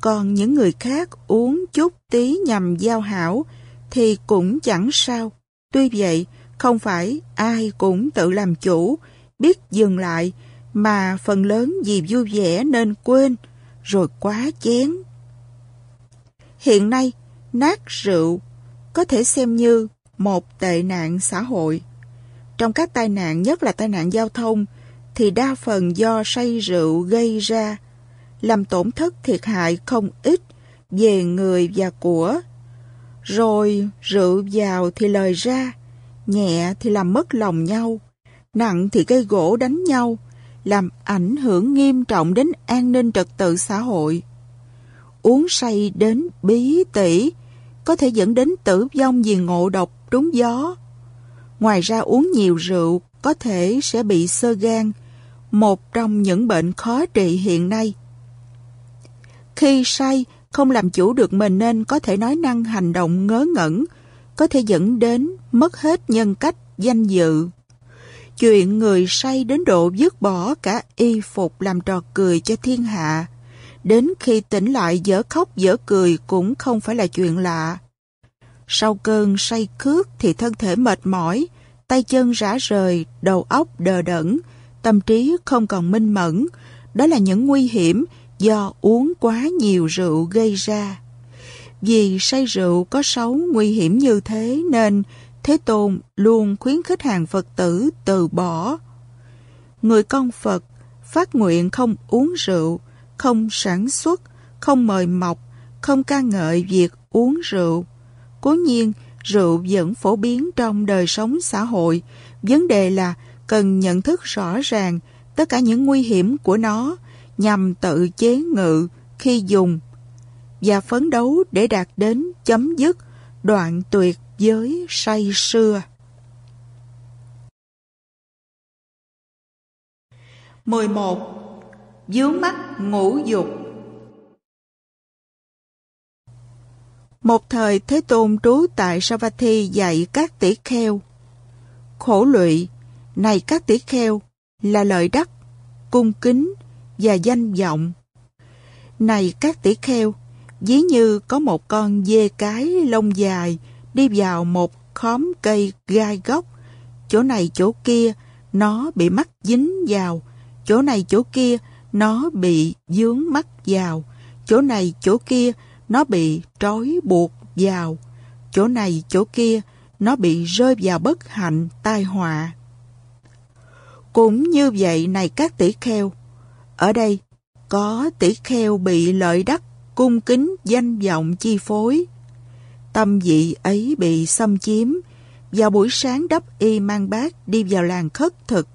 Còn những người khác uống chút tí nhằm giao hảo thì cũng chẳng sao. Tuy vậy, không phải ai cũng tự làm chủ, biết dừng lại, mà phần lớn vì vui vẻ nên quên, rồi quá chén. Hiện nay, nát rượu có thể xem như một tệ nạn xã hội. Trong các tai nạn, nhất là tai nạn giao thông, thì đa phần do say rượu gây ra, làm tổn thất thiệt hại không ít về người và của. Rồi rượu vào thì lời ra, nhẹ thì làm mất lòng nhau, nặng thì gây gỗ đánh nhau, làm ảnh hưởng nghiêm trọng đến an ninh trật tự xã hội. Uống say đến bí tỉ, có thể dẫn đến tử vong vì ngộ độc trúng gió. Ngoài ra uống nhiều rượu có thể sẽ bị sơ gan, một trong những bệnh khó trị hiện nay. Khi say, không làm chủ được mình nên có thể nói năng hành động ngớ ngẩn, có thể dẫn đến mất hết nhân cách, danh dự. Chuyện người say đến độ dứt bỏ cả y phục làm trò cười cho thiên hạ, đến khi tỉnh lại dở khóc dở cười cũng không phải là chuyện lạ. Sau cơn say cước thì thân thể mệt mỏi, tay chân rã rời, đầu óc đờ đẫn, tâm trí không còn minh mẫn. Đó là những nguy hiểm do uống quá nhiều rượu gây ra. Vì say rượu có xấu nguy hiểm như thế nên Thế Tôn luôn khuyến khích hàng Phật tử từ bỏ. Người con Phật phát nguyện không uống rượu, không sản xuất, không mời mọc, không ca ngợi việc uống rượu. Cố nhiên, rượu vẫn phổ biến trong đời sống xã hội. Vấn đề là cần nhận thức rõ ràng tất cả những nguy hiểm của nó nhằm tự chế ngự khi dùng và phấn đấu để đạt đến chấm dứt đoạn tuyệt với say sưa. 11. Dướng mắt ngũ dục Một thời Thế Tôn trú tại Savatthi dạy các tỷ kheo. Khổ lụy, này các tỷ kheo, là lợi đắc, cung kính và danh vọng. Này các tỷ kheo, ví như có một con dê cái lông dài đi vào một khóm cây gai gốc, chỗ này chỗ kia nó bị mắc dính vào, chỗ này chỗ kia nó bị dướng mắc vào, chỗ này chỗ kia nó bị trói buộc vào, chỗ này chỗ kia nó bị rơi vào bất hạnh tai họa. Cũng như vậy này các tỷ kheo, ở đây có tỷ kheo bị lợi đắc cung kính danh vọng chi phối. Tâm vị ấy bị xâm chiếm, vào buổi sáng đắp y mang bát đi vào làng khất thực.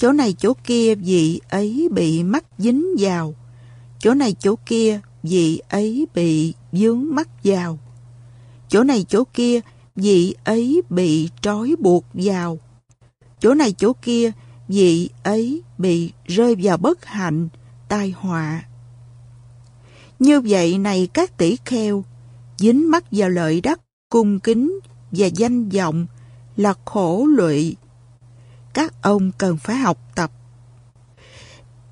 Chỗ này chỗ kia vị ấy bị mắc dính vào, chỗ này chỗ kia vị ấy bị dướng mắc vào. Chỗ này chỗ kia vị ấy bị trói buộc vào. Chỗ này chỗ kia vị ấy bị rơi vào bất hạnh, tai họa. Như vậy này các tỷ kheo, dính mắc vào lợi đắc, cung kính và danh vọng là khổ lụy. Các ông cần phải học tập.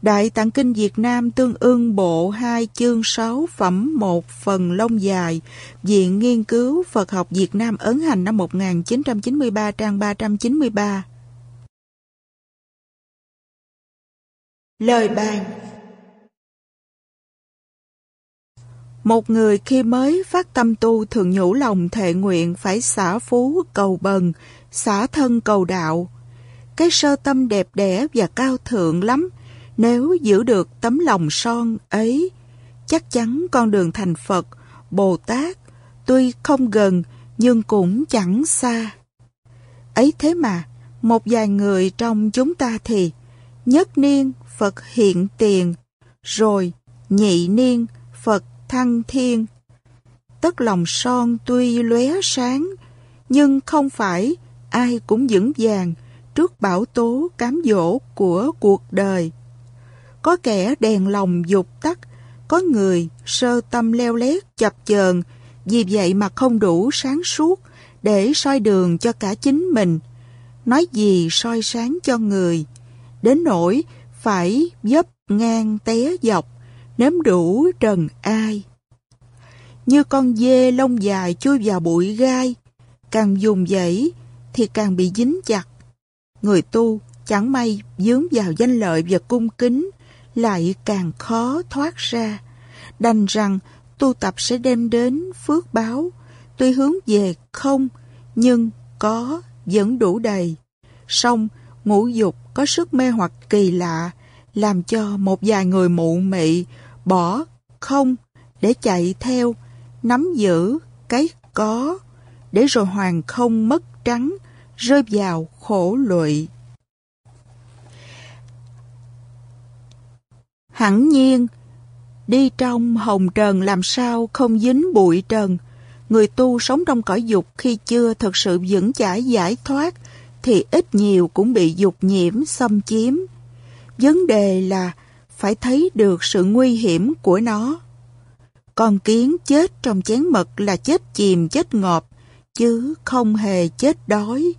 Đại Tạng Kinh Việt Nam tương ưng bộ 2 chương 6 phẩm 1 phần lông dài, Viện Nghiên cứu Phật học Việt Nam ấn hành năm 1993 trang 393. Lời bàn Một người khi mới phát tâm tu thường nhủ lòng thệ nguyện phải xả phú cầu bần, xả thân cầu đạo. Cái sơ tâm đẹp đẽ và cao thượng lắm, nếu giữ được tấm lòng son ấy, chắc chắn con đường thành Phật, Bồ Tát, tuy không gần nhưng cũng chẳng xa. Ấy thế mà, một vài người trong chúng ta thì nhất niên Phật hiện tiền, rồi nhị niên Phật thăng thiên. Tất lòng son tuy lóe sáng, nhưng không phải ai cũng vững vàng trước bảo tố cám dỗ của cuộc đời. Có kẻ đèn lòng dục tắt, có người sơ tâm leo lét chập chờn, vì vậy mà không đủ sáng suốt để soi đường cho cả chính mình. Nói gì soi sáng cho người, đến nỗi phải dấp ngang té dọc, nếm đủ trần ai. Như con dê lông dài chui vào bụi gai, càng dùng dãy thì càng bị dính chặt. Người tu chẳng may dướng vào danh lợi và cung kính, lại càng khó thoát ra. Đành rằng tu tập sẽ đem đến phước báo, tuy hướng về không, nhưng có vẫn đủ đầy. Song ngũ dục có sức mê hoặc kỳ lạ, làm cho một vài người mụ mị bỏ không để chạy theo, nắm giữ cái có, để rồi hoàng không mất trắng, rơi vào khổ lụy. Hẳn nhiên, đi trong hồng trần làm sao không dính bụi trần. Người tu sống trong cõi dục khi chưa thực sự vững chãi giải thoát, thì ít nhiều cũng bị dục nhiễm xâm chiếm. Vấn đề là phải thấy được sự nguy hiểm của nó. Con kiến chết trong chén mật là chết chìm chết ngọt, chứ không hề chết đói.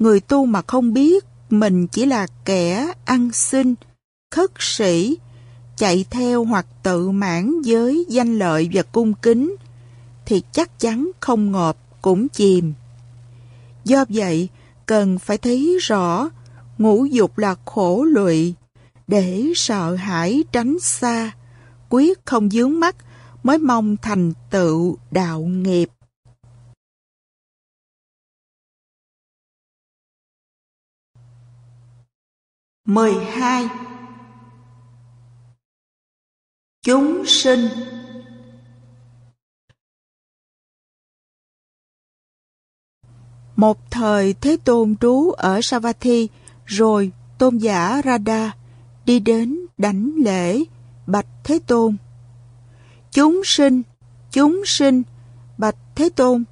Người tu mà không biết mình chỉ là kẻ ăn xin, khất sĩ, chạy theo hoặc tự mãn với danh lợi và cung kính, thì chắc chắn không ngọt cũng chìm. Do vậy, cần phải thấy rõ ngũ dục là khổ lụy, để sợ hãi tránh xa, quyết không dướng mắt mới mong thành tựu đạo nghiệp. Mười hai Chúng sinh Một thời Thế Tôn trú ở Savatthi, rồi tôn giả Radha đi đến đánh lễ, bạch Thế Tôn. Chúng sinh, chúng sinh, bạch Thế Tôn,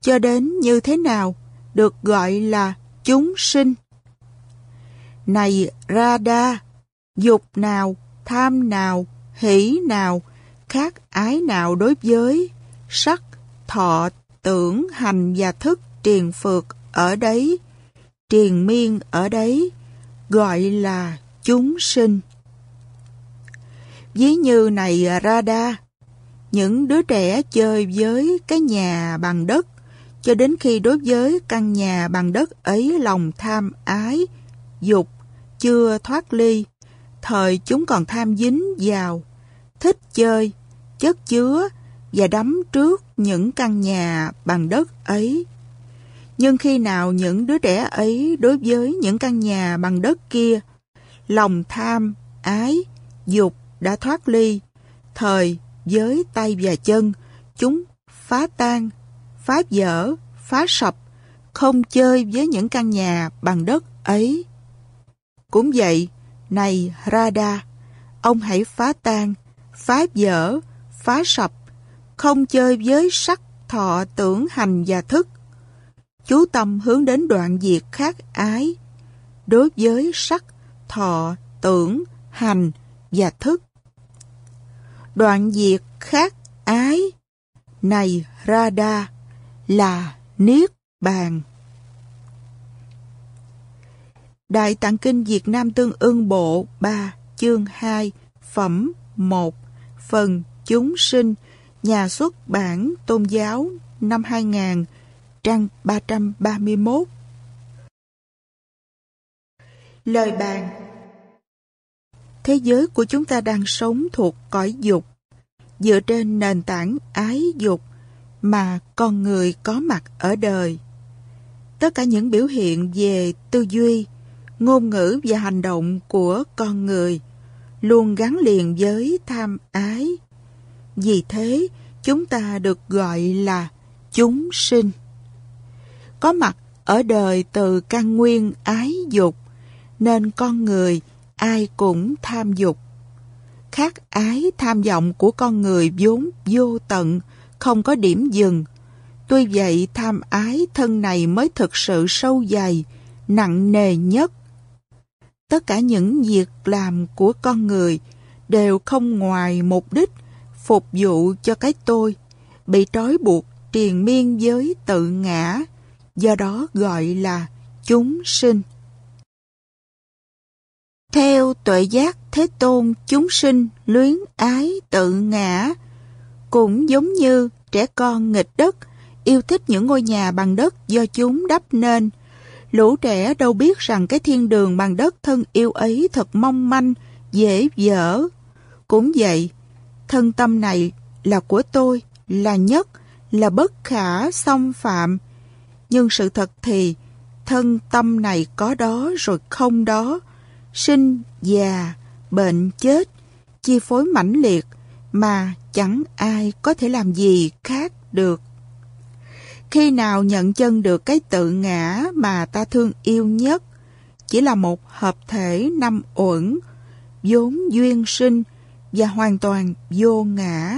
cho đến như thế nào được gọi là chúng sinh? Này Radha, dục nào, tham nào, hỷ nào, khác ái nào đối với sắc, thọ, tưởng, hành và thức triền phược ở đấy, triền miên ở đấy, gọi là chúng sinh. Ví như này Radha, những đứa trẻ chơi với cái nhà bằng đất, cho đến khi đối với căn nhà bằng đất ấy lòng tham ái, dục, chưa thoát ly, thời chúng còn tham dính vào, thích chơi, chất chứa và đắm trước những căn nhà bằng đất ấy. Nhưng khi nào những đứa trẻ ấy đối với những căn nhà bằng đất kia, lòng tham, ái, dục đã thoát ly, thời với tay và chân, chúng phá tan, phá vỡ, phá sập, không chơi với những căn nhà bằng đất ấy. Cũng vậy, này Radha, ông hãy phá tan, phá vỡ, phá sập, không chơi với sắc, thọ, tưởng, hành và thức. Chú tâm hướng đến đoạn diệt khác ái, đối với sắc, thọ, tưởng, hành và thức. Đoạn diệt khác ái, này Radha, là Niết Bàn. Đại Tạng Kinh Việt Nam Tương ưng Bộ 3 chương 2, phẩm 1, phần chúng sinh, nhà xuất bản tôn giáo năm 2000, trang 331. Lời bàn Thế giới của chúng ta đang sống thuộc cõi dục, dựa trên nền tảng ái dục mà con người có mặt ở đời. Tất cả những biểu hiện về tư duy, ngôn ngữ và hành động của con người luôn gắn liền với tham ái. Vì thế, chúng ta được gọi là chúng sinh. Có mặt ở đời từ căn nguyên ái dục, nên con người ai cũng tham dục. Khát ái tham vọng của con người vốn vô tận, không có điểm dừng. Tuy vậy tham ái thân này mới thực sự sâu dày, nặng nề nhất. Tất cả những việc làm của con người đều không ngoài mục đích phục vụ cho cái tôi, bị trói buộc triền miên với tự ngã, do đó gọi là chúng sinh. Theo tuệ giác Thế Tôn chúng sinh luyến ái tự ngã, cũng giống như trẻ con nghịch đất, yêu thích những ngôi nhà bằng đất do chúng đắp nên. Lũ trẻ đâu biết rằng cái thiên đường bằng đất thân yêu ấy thật mong manh, dễ dở. Cũng vậy, thân tâm này là của tôi, là nhất, là bất khả xâm phạm. Nhưng sự thật thì, thân tâm này có đó rồi không đó, sinh, già, bệnh, chết, chi phối mãnh liệt mà chẳng ai có thể làm gì khác được. Khi nào nhận chân được cái tự ngã mà ta thương yêu nhất, chỉ là một hợp thể năm uẩn, vốn duyên sinh và hoàn toàn vô ngã.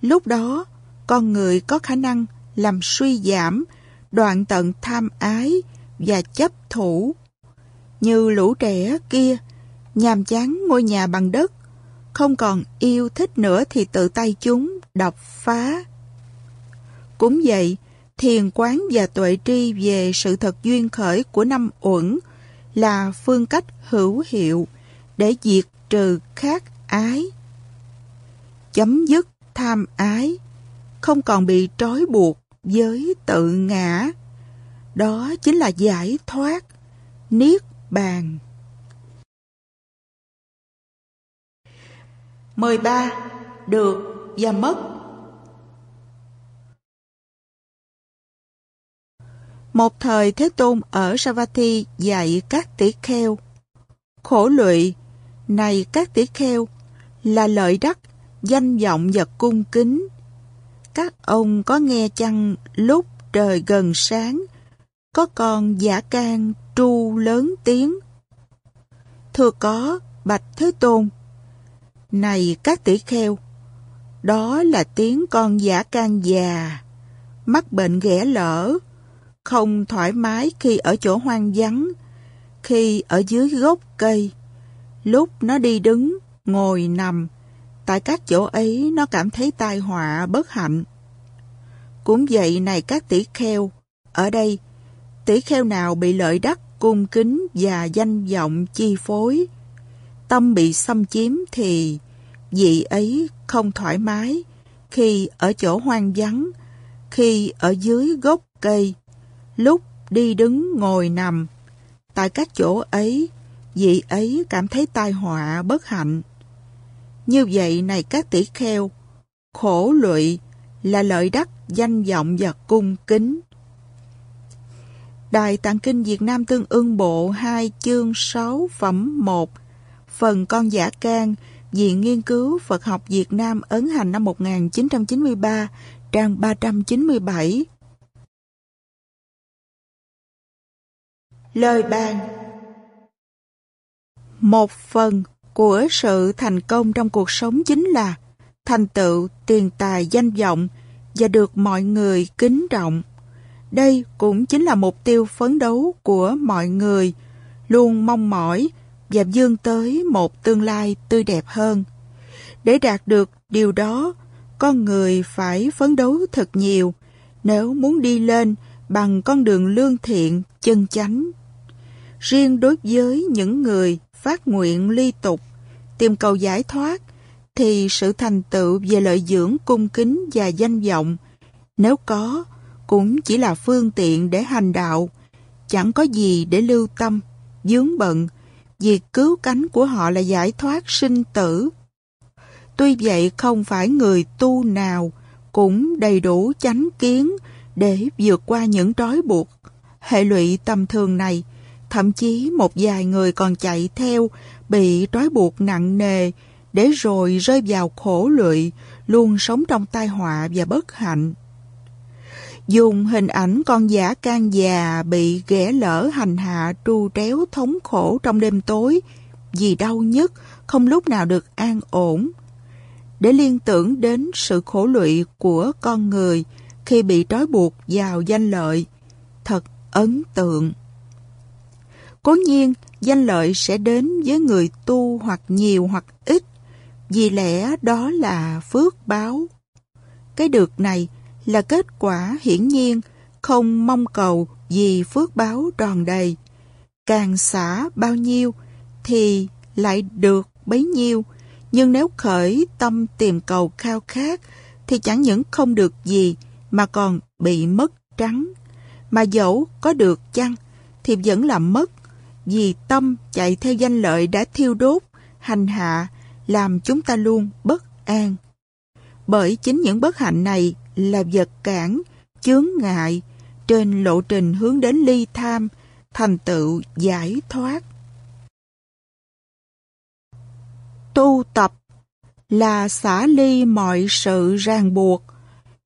Lúc đó, con người có khả năng làm suy giảm, đoạn tận tham ái và chấp thủ như lũ trẻ kia, nhàm chán ngôi nhà bằng đất, không còn yêu thích nữa thì tự tay chúng đập phá. Cũng vậy, thiền quán và tuệ tri về sự thật duyên khởi của năm uẩn là phương cách hữu hiệu để diệt trừ khát ái. Chấm dứt tham ái, không còn bị trói buộc với tự ngã. Đó chính là giải thoát, niết bàn. 13. Được và mất Một thời Thế Tôn ở Savatthi dạy các tỷ kheo. Khổ lụy, này các tỷ kheo, là lợi đắc, danh vọng và cung kính. Các ông có nghe chăng lúc trời gần sáng, có con giả can tru lớn tiếng. Thưa có, Bạch Thế Tôn. Này các tỷ kheo, đó là tiếng con giả can già, mắc bệnh ghẻ lỡ, không thoải mái khi ở chỗ hoang vắng, khi ở dưới gốc cây. Lúc nó đi đứng, ngồi nằm, tại các chỗ ấy nó cảm thấy tai họa bất hạnh. Cũng vậy này các tỷ kheo, ở đây, tỷ kheo nào bị lợi đắc cung kính và danh vọng chi phối. Tâm bị xâm chiếm thì vị ấy không thoải mái khi ở chỗ hoang vắng, khi ở dưới gốc cây, lúc đi đứng ngồi nằm. Tại các chỗ ấy, vị ấy cảm thấy tai họa bất hạnh. Như vậy này các tỷ kheo, khổ lụy là lợi đắc danh vọng và cung kính. Đài Tạng Kinh Việt Nam Tương ưng Bộ 2 chương 6 phẩm 1 Phần Con Giả Can Viện Nghiên cứu Phật học Việt Nam ấn hành năm 1993 trang 397 Lời bàn Một phần của sự thành công trong cuộc sống chính là thành tựu tiền tài danh vọng và được mọi người kính trọng. Đây cũng chính là mục tiêu phấn đấu của mọi người, luôn mong mỏi và dương tới một tương lai tươi đẹp hơn. Để đạt được điều đó, con người phải phấn đấu thật nhiều nếu muốn đi lên bằng con đường lương thiện, chân chánh. Riêng đối với những người phát nguyện ly tục tìm cầu giải thoát, thì sự thành tựu về lợi dưỡng cung kính và danh vọng, nếu có, cũng chỉ là phương tiện để hành đạo, chẳng có gì để lưu tâm, dướng bận, việc cứu cánh của họ là giải thoát sinh tử. Tuy vậy không phải người tu nào cũng đầy đủ chánh kiến để vượt qua những trói buộc. Hệ lụy tầm thường này, thậm chí một vài người còn chạy theo bị trói buộc nặng nề để rồi rơi vào khổ lụy, luôn sống trong tai họa và bất hạnh. Dùng hình ảnh con giả can già bị ghẻ lỡ hành hạ tru tréo thống khổ trong đêm tối, vì đau nhất, không lúc nào được an ổn. Để liên tưởng đến sự khổ lụy của con người khi bị trói buộc vào danh lợi, thật ấn tượng. Cố nhiên, danh lợi sẽ đến với người tu hoặc nhiều hoặc ít, vì lẽ đó là phước báo. Cái được này là kết quả hiển nhiên, không mong cầu vì phước báo tròn đầy. Càng xả bao nhiêu thì lại được bấy nhiêu, nhưng nếu khởi tâm tìm cầu khao khát thì chẳng những không được gì mà còn bị mất trắng. Mà dẫu có được chăng thì vẫn là mất vì tâm chạy theo danh lợi đã thiêu đốt, hành hạ, làm chúng ta luôn bất an. Bởi chính những bất hạnh này là vật cản, chướng ngại trên lộ trình hướng đến ly tham, thành tựu giải thoát. Tu tập là xả ly mọi sự ràng buộc,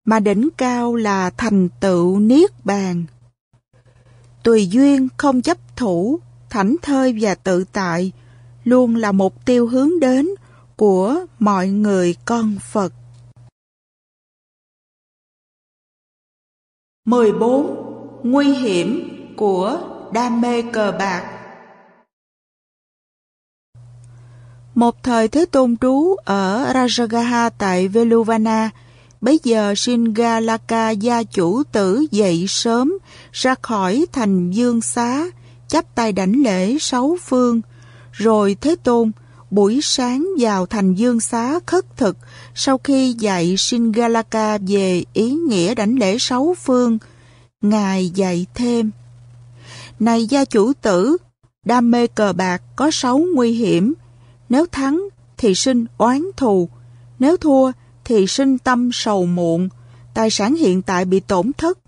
mà đỉnh cao là thành tựu niết bàn. Tùy duyên không chấp thủ, thảnh thơi và tự tại luôn là mục tiêu hướng đến của mọi người con Phật. 14. Nguy hiểm của đam mê cờ bạc Một thời Thế Tôn trú ở Rajagaha tại Veluvana, bấy giờ Singalaka gia chủ tử dậy sớm, ra khỏi thành dương xá, chắp tay đảnh lễ sáu phương. Rồi Thế Tôn, buổi sáng vào thành dương xá khất thực, sau khi dạy Singalaka về ý nghĩa đảnh lễ sáu phương, Ngài dạy thêm. Này gia chủ tử, đam mê cờ bạc có sáu nguy hiểm. Nếu thắng thì sinh oán thù, nếu thua thì sinh tâm sầu muộn, tài sản hiện tại bị tổn thất.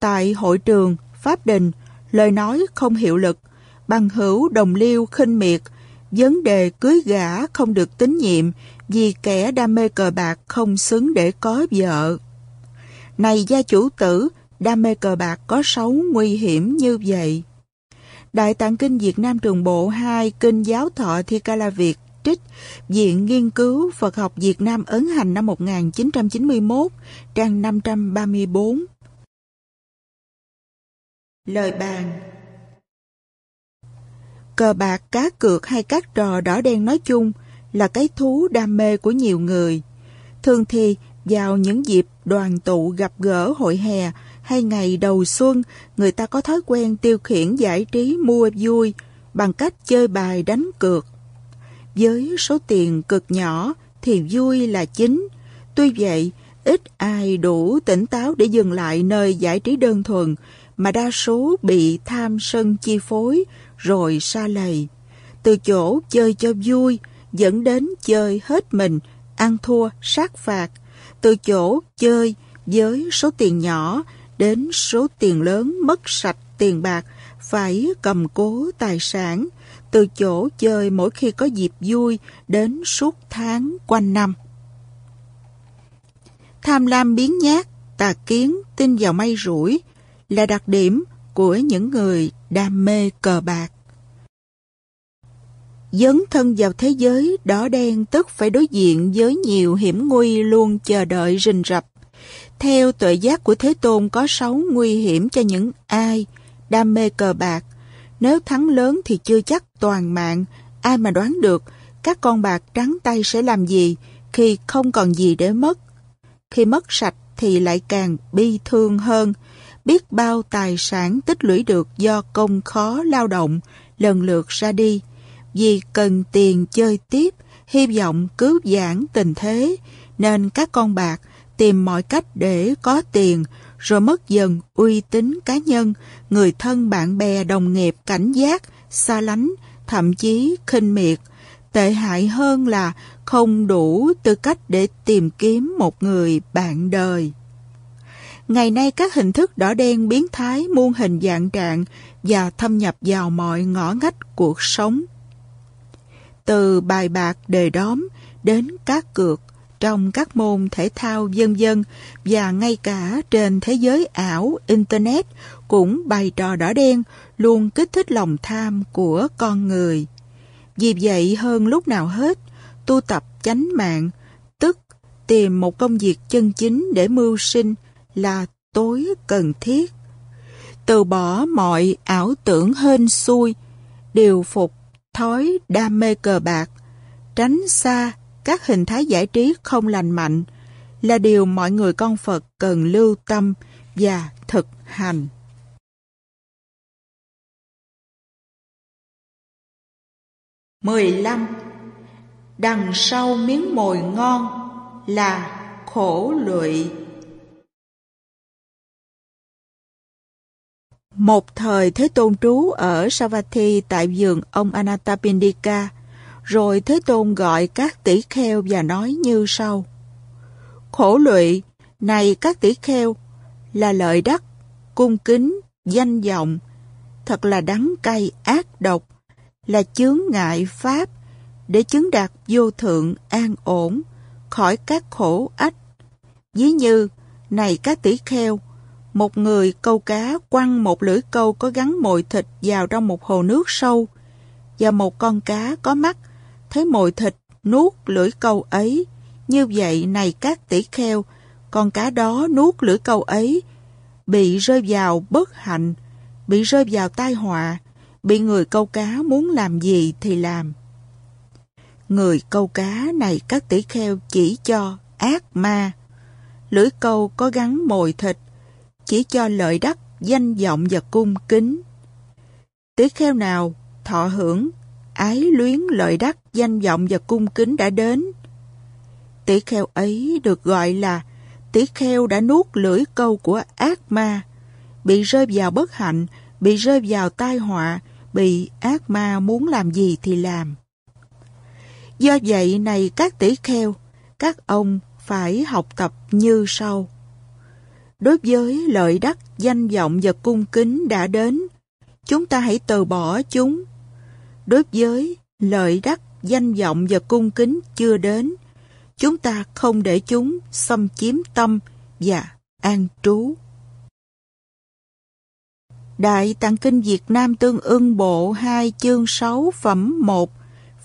Tại hội trường, pháp đình, lời nói không hiệu lực, bằng hữu đồng liêu khinh miệt, vấn đề cưới gả không được tín nhiệm vì kẻ đam mê cờ bạc không xứng để có vợ. Này gia chủ tử, đam mê cờ bạc có xấu nguy hiểm như vậy. Đại tạng kinh Việt Nam Trường Bộ 2, Kinh Giáo Thọ Thi Ca La Việt, trích Viện Nghiên cứu Phật học Việt Nam ấn hành năm 1991, trang 534. Lời bàn Cờ bạc, cá cược hay các trò đỏ đen nói chung là cái thú đam mê của nhiều người. Thường thì vào những dịp đoàn tụ gặp gỡ hội hè hay ngày đầu xuân, người ta có thói quen tiêu khiển giải trí mua vui bằng cách chơi bài đánh cược. Với số tiền cực nhỏ thì vui là chính. Tuy vậy, ít ai đủ tỉnh táo để dừng lại nơi giải trí đơn thuần, mà đa số bị tham sân chi phối rồi xa lầy. Từ chỗ chơi cho vui dẫn đến chơi hết mình, ăn thua, sát phạt. Từ chỗ chơi với số tiền nhỏ đến số tiền lớn mất sạch tiền bạc, phải cầm cố tài sản, từ chỗ chơi mỗi khi có dịp vui đến suốt tháng quanh năm. Tham lam biến nhát, tà kiến, tin vào may rủi là đặc điểm của những người đam mê cờ bạc. Dấn thân vào thế giới đỏ đen tức phải đối diện với nhiều hiểm nguy luôn chờ đợi rình rập. Theo tuệ giác của Thế Tôn có sáu nguy hiểm cho những ai đam mê cờ bạc. Nếu thắng lớn thì chưa chắc toàn mạng, ai mà đoán được các con bạc trắng tay sẽ làm gì khi không còn gì để mất. Khi mất sạch thì lại càng bi thương hơn. Biết bao tài sản tích lũy được do công khó lao động lần lượt ra đi. Vì cần tiền chơi tiếp hy vọng cứu giãn tình thế, nên các con bạc tìm mọi cách để có tiền, rồi mất dần uy tín cá nhân, người thân bạn bè đồng nghiệp cảnh giác, xa lánh, thậm chí khinh miệt. Tệ hại hơn là không đủ tư cách để tìm kiếm một người bạn đời. Ngày nay các hình thức đỏ đen biến thái muôn hình dạng trạng và thâm nhập vào mọi ngõ ngách cuộc sống. Từ bài bạc đề đóm đến các cược trong các môn thể thao dân dân và ngay cả trên thế giới ảo Internet cũng bày trò đỏ đen luôn kích thích lòng tham của con người. Vì vậy hơn lúc nào hết, tu tập chánh mạng, tức tìm một công việc chân chính để mưu sinh là tối cần thiết. Từ bỏ mọi ảo tưởng hên xui, điều phục thói đam mê cờ bạc, tránh xa các hình thái giải trí không lành mạnh là điều mọi người con Phật cần lưu tâm và thực hành. mười lăm Đằng sau miếng mồi ngon là khổ lụy. Một thời Thế Tôn trú ở Savatthi tại vườn ông Anathapindika, rồi Thế Tôn gọi các tỷ kheo và nói như sau. Khổ lụy, này các tỷ kheo, là lợi đắc, cung kính, danh vọng, thật là đắng cay ác độc, là chướng ngại pháp, để chứng đạt vô thượng an ổn, khỏi các khổ ách. Ví như, này các tỷ kheo, một người câu cá quăng một lưỡi câu có gắn mồi thịt vào trong một hồ nước sâu, và một con cá có mắt thấy mồi thịt nuốt lưỡi câu ấy. Như vậy này các tỷ kheo, con cá đó nuốt lưỡi câu ấy, bị rơi vào bất hạnh, bị rơi vào tai họa, bị người câu cá muốn làm gì thì làm. Người câu cá này các tỷ kheo chỉ cho ác ma. Lưỡi câu có gắn mồi thịt, chỉ cho lợi đắc, danh vọng và cung kính. Tỷ kheo nào thọ hưởng ái luyến lợi đắc, danh vọng và cung kính đã đến. Tỷ kheo ấy được gọi là tỷ kheo đã nuốt lưỡi câu của ác ma, bị rơi vào bất hạnh, bị rơi vào tai họa, bị ác ma muốn làm gì thì làm. Do vậy này các tỷ kheo, các ông phải học tập như sau. Đối với lợi đắc, danh vọng và cung kính đã đến, chúng ta hãy từ bỏ chúng đối với lợi đắc, danh vọng và cung kính chưa đến, chúng ta không để chúng xâm chiếm tâm và an trú. Đại Tạng Kinh Việt Nam Tương ưng Bộ 2 chương 6 phẩm 1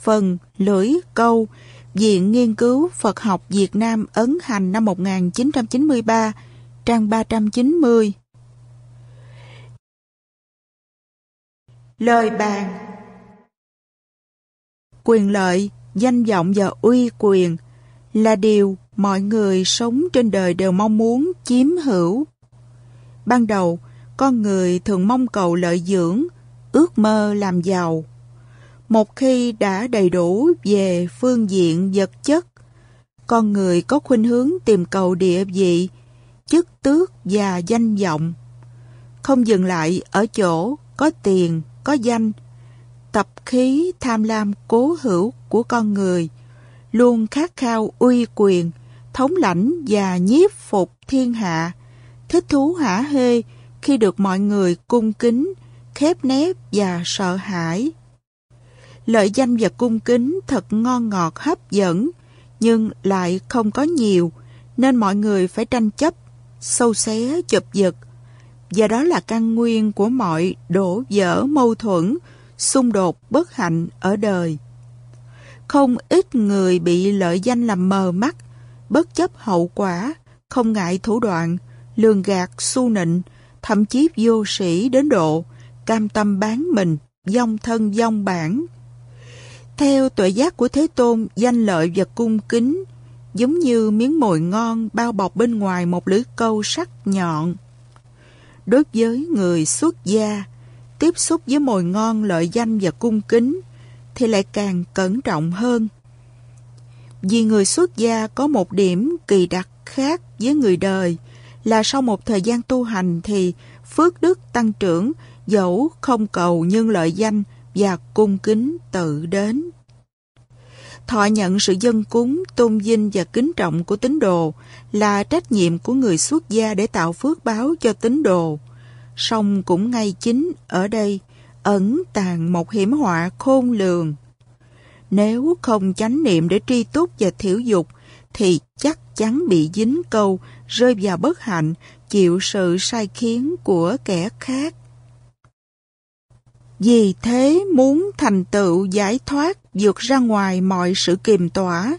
Phần Lưỡi Câu Viện Nghiên cứu Phật học Việt Nam ấn hành năm 1993 trang 390 Lời bàn quyền lợi, danh vọng và uy quyền là điều mọi người sống trên đời đều mong muốn chiếm hữu. Ban đầu, con người thường mong cầu lợi dưỡng, ước mơ làm giàu. Một khi đã đầy đủ về phương diện vật chất, con người có khuynh hướng tìm cầu địa vị, chức tước và danh vọng. Không dừng lại ở chỗ có tiền, có danh, tập khí tham lam cố hữu của con người, luôn khát khao uy quyền, thống lãnh và nhiếp phục thiên hạ, thích thú hả hê khi được mọi người cung kính, khép nép và sợ hãi. Lợi danh và cung kính thật ngon ngọt hấp dẫn, nhưng lại không có nhiều, nên mọi người phải tranh chấp, sâu xé chụp giật. Và đó là căn nguyên của mọi đổ vỡ mâu thuẫn, xung đột bất hạnh ở đời. Không ít người bị lợi danh làm mờ mắt, bất chấp hậu quả, không ngại thủ đoạn, lường gạt, su nịnh, thậm chí vô sĩ đến độ, cam tâm bán mình, dông thân dông bản. Theo tuệ giác của Thế Tôn, danh lợi và cung kính, giống như miếng mồi ngon bao bọc bên ngoài một lưỡi câu sắc nhọn. Đối với người xuất gia, tiếp xúc với mồi ngon lợi danh và cung kính thì lại càng cẩn trọng hơn. Vì người xuất gia có một điểm kỳ đặc khác với người đời là sau một thời gian tu hành thì phước đức tăng trưởng dẫu không cầu nhân lợi danh và cung kính tự đến. Thọ nhận sự dân cúng, tôn vinh và kính trọng của tín đồ là trách nhiệm của người xuất gia để tạo phước báo cho tín đồ. Song cũng ngay chính ở đây ẩn tàng một hiểm họa khôn lường. Nếu không chánh niệm để tri túc và thiểu dục thì chắc chắn bị dính câu rơi vào bất hạnh chịu sự sai khiến của kẻ khác. Vì thế muốn thành tựu giải thoát vượt ra ngoài mọi sự kiềm tỏa,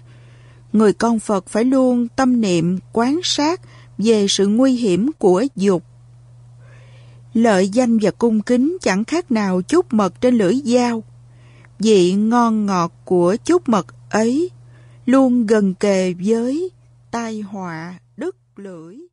người con Phật phải luôn tâm niệm quán sát về sự nguy hiểm của dục. Lợi danh và cung kính chẳng khác nào chút mật trên lưỡi dao. Vị ngon ngọt của chút mật ấy luôn gần kề với tai họa đứt lưỡi.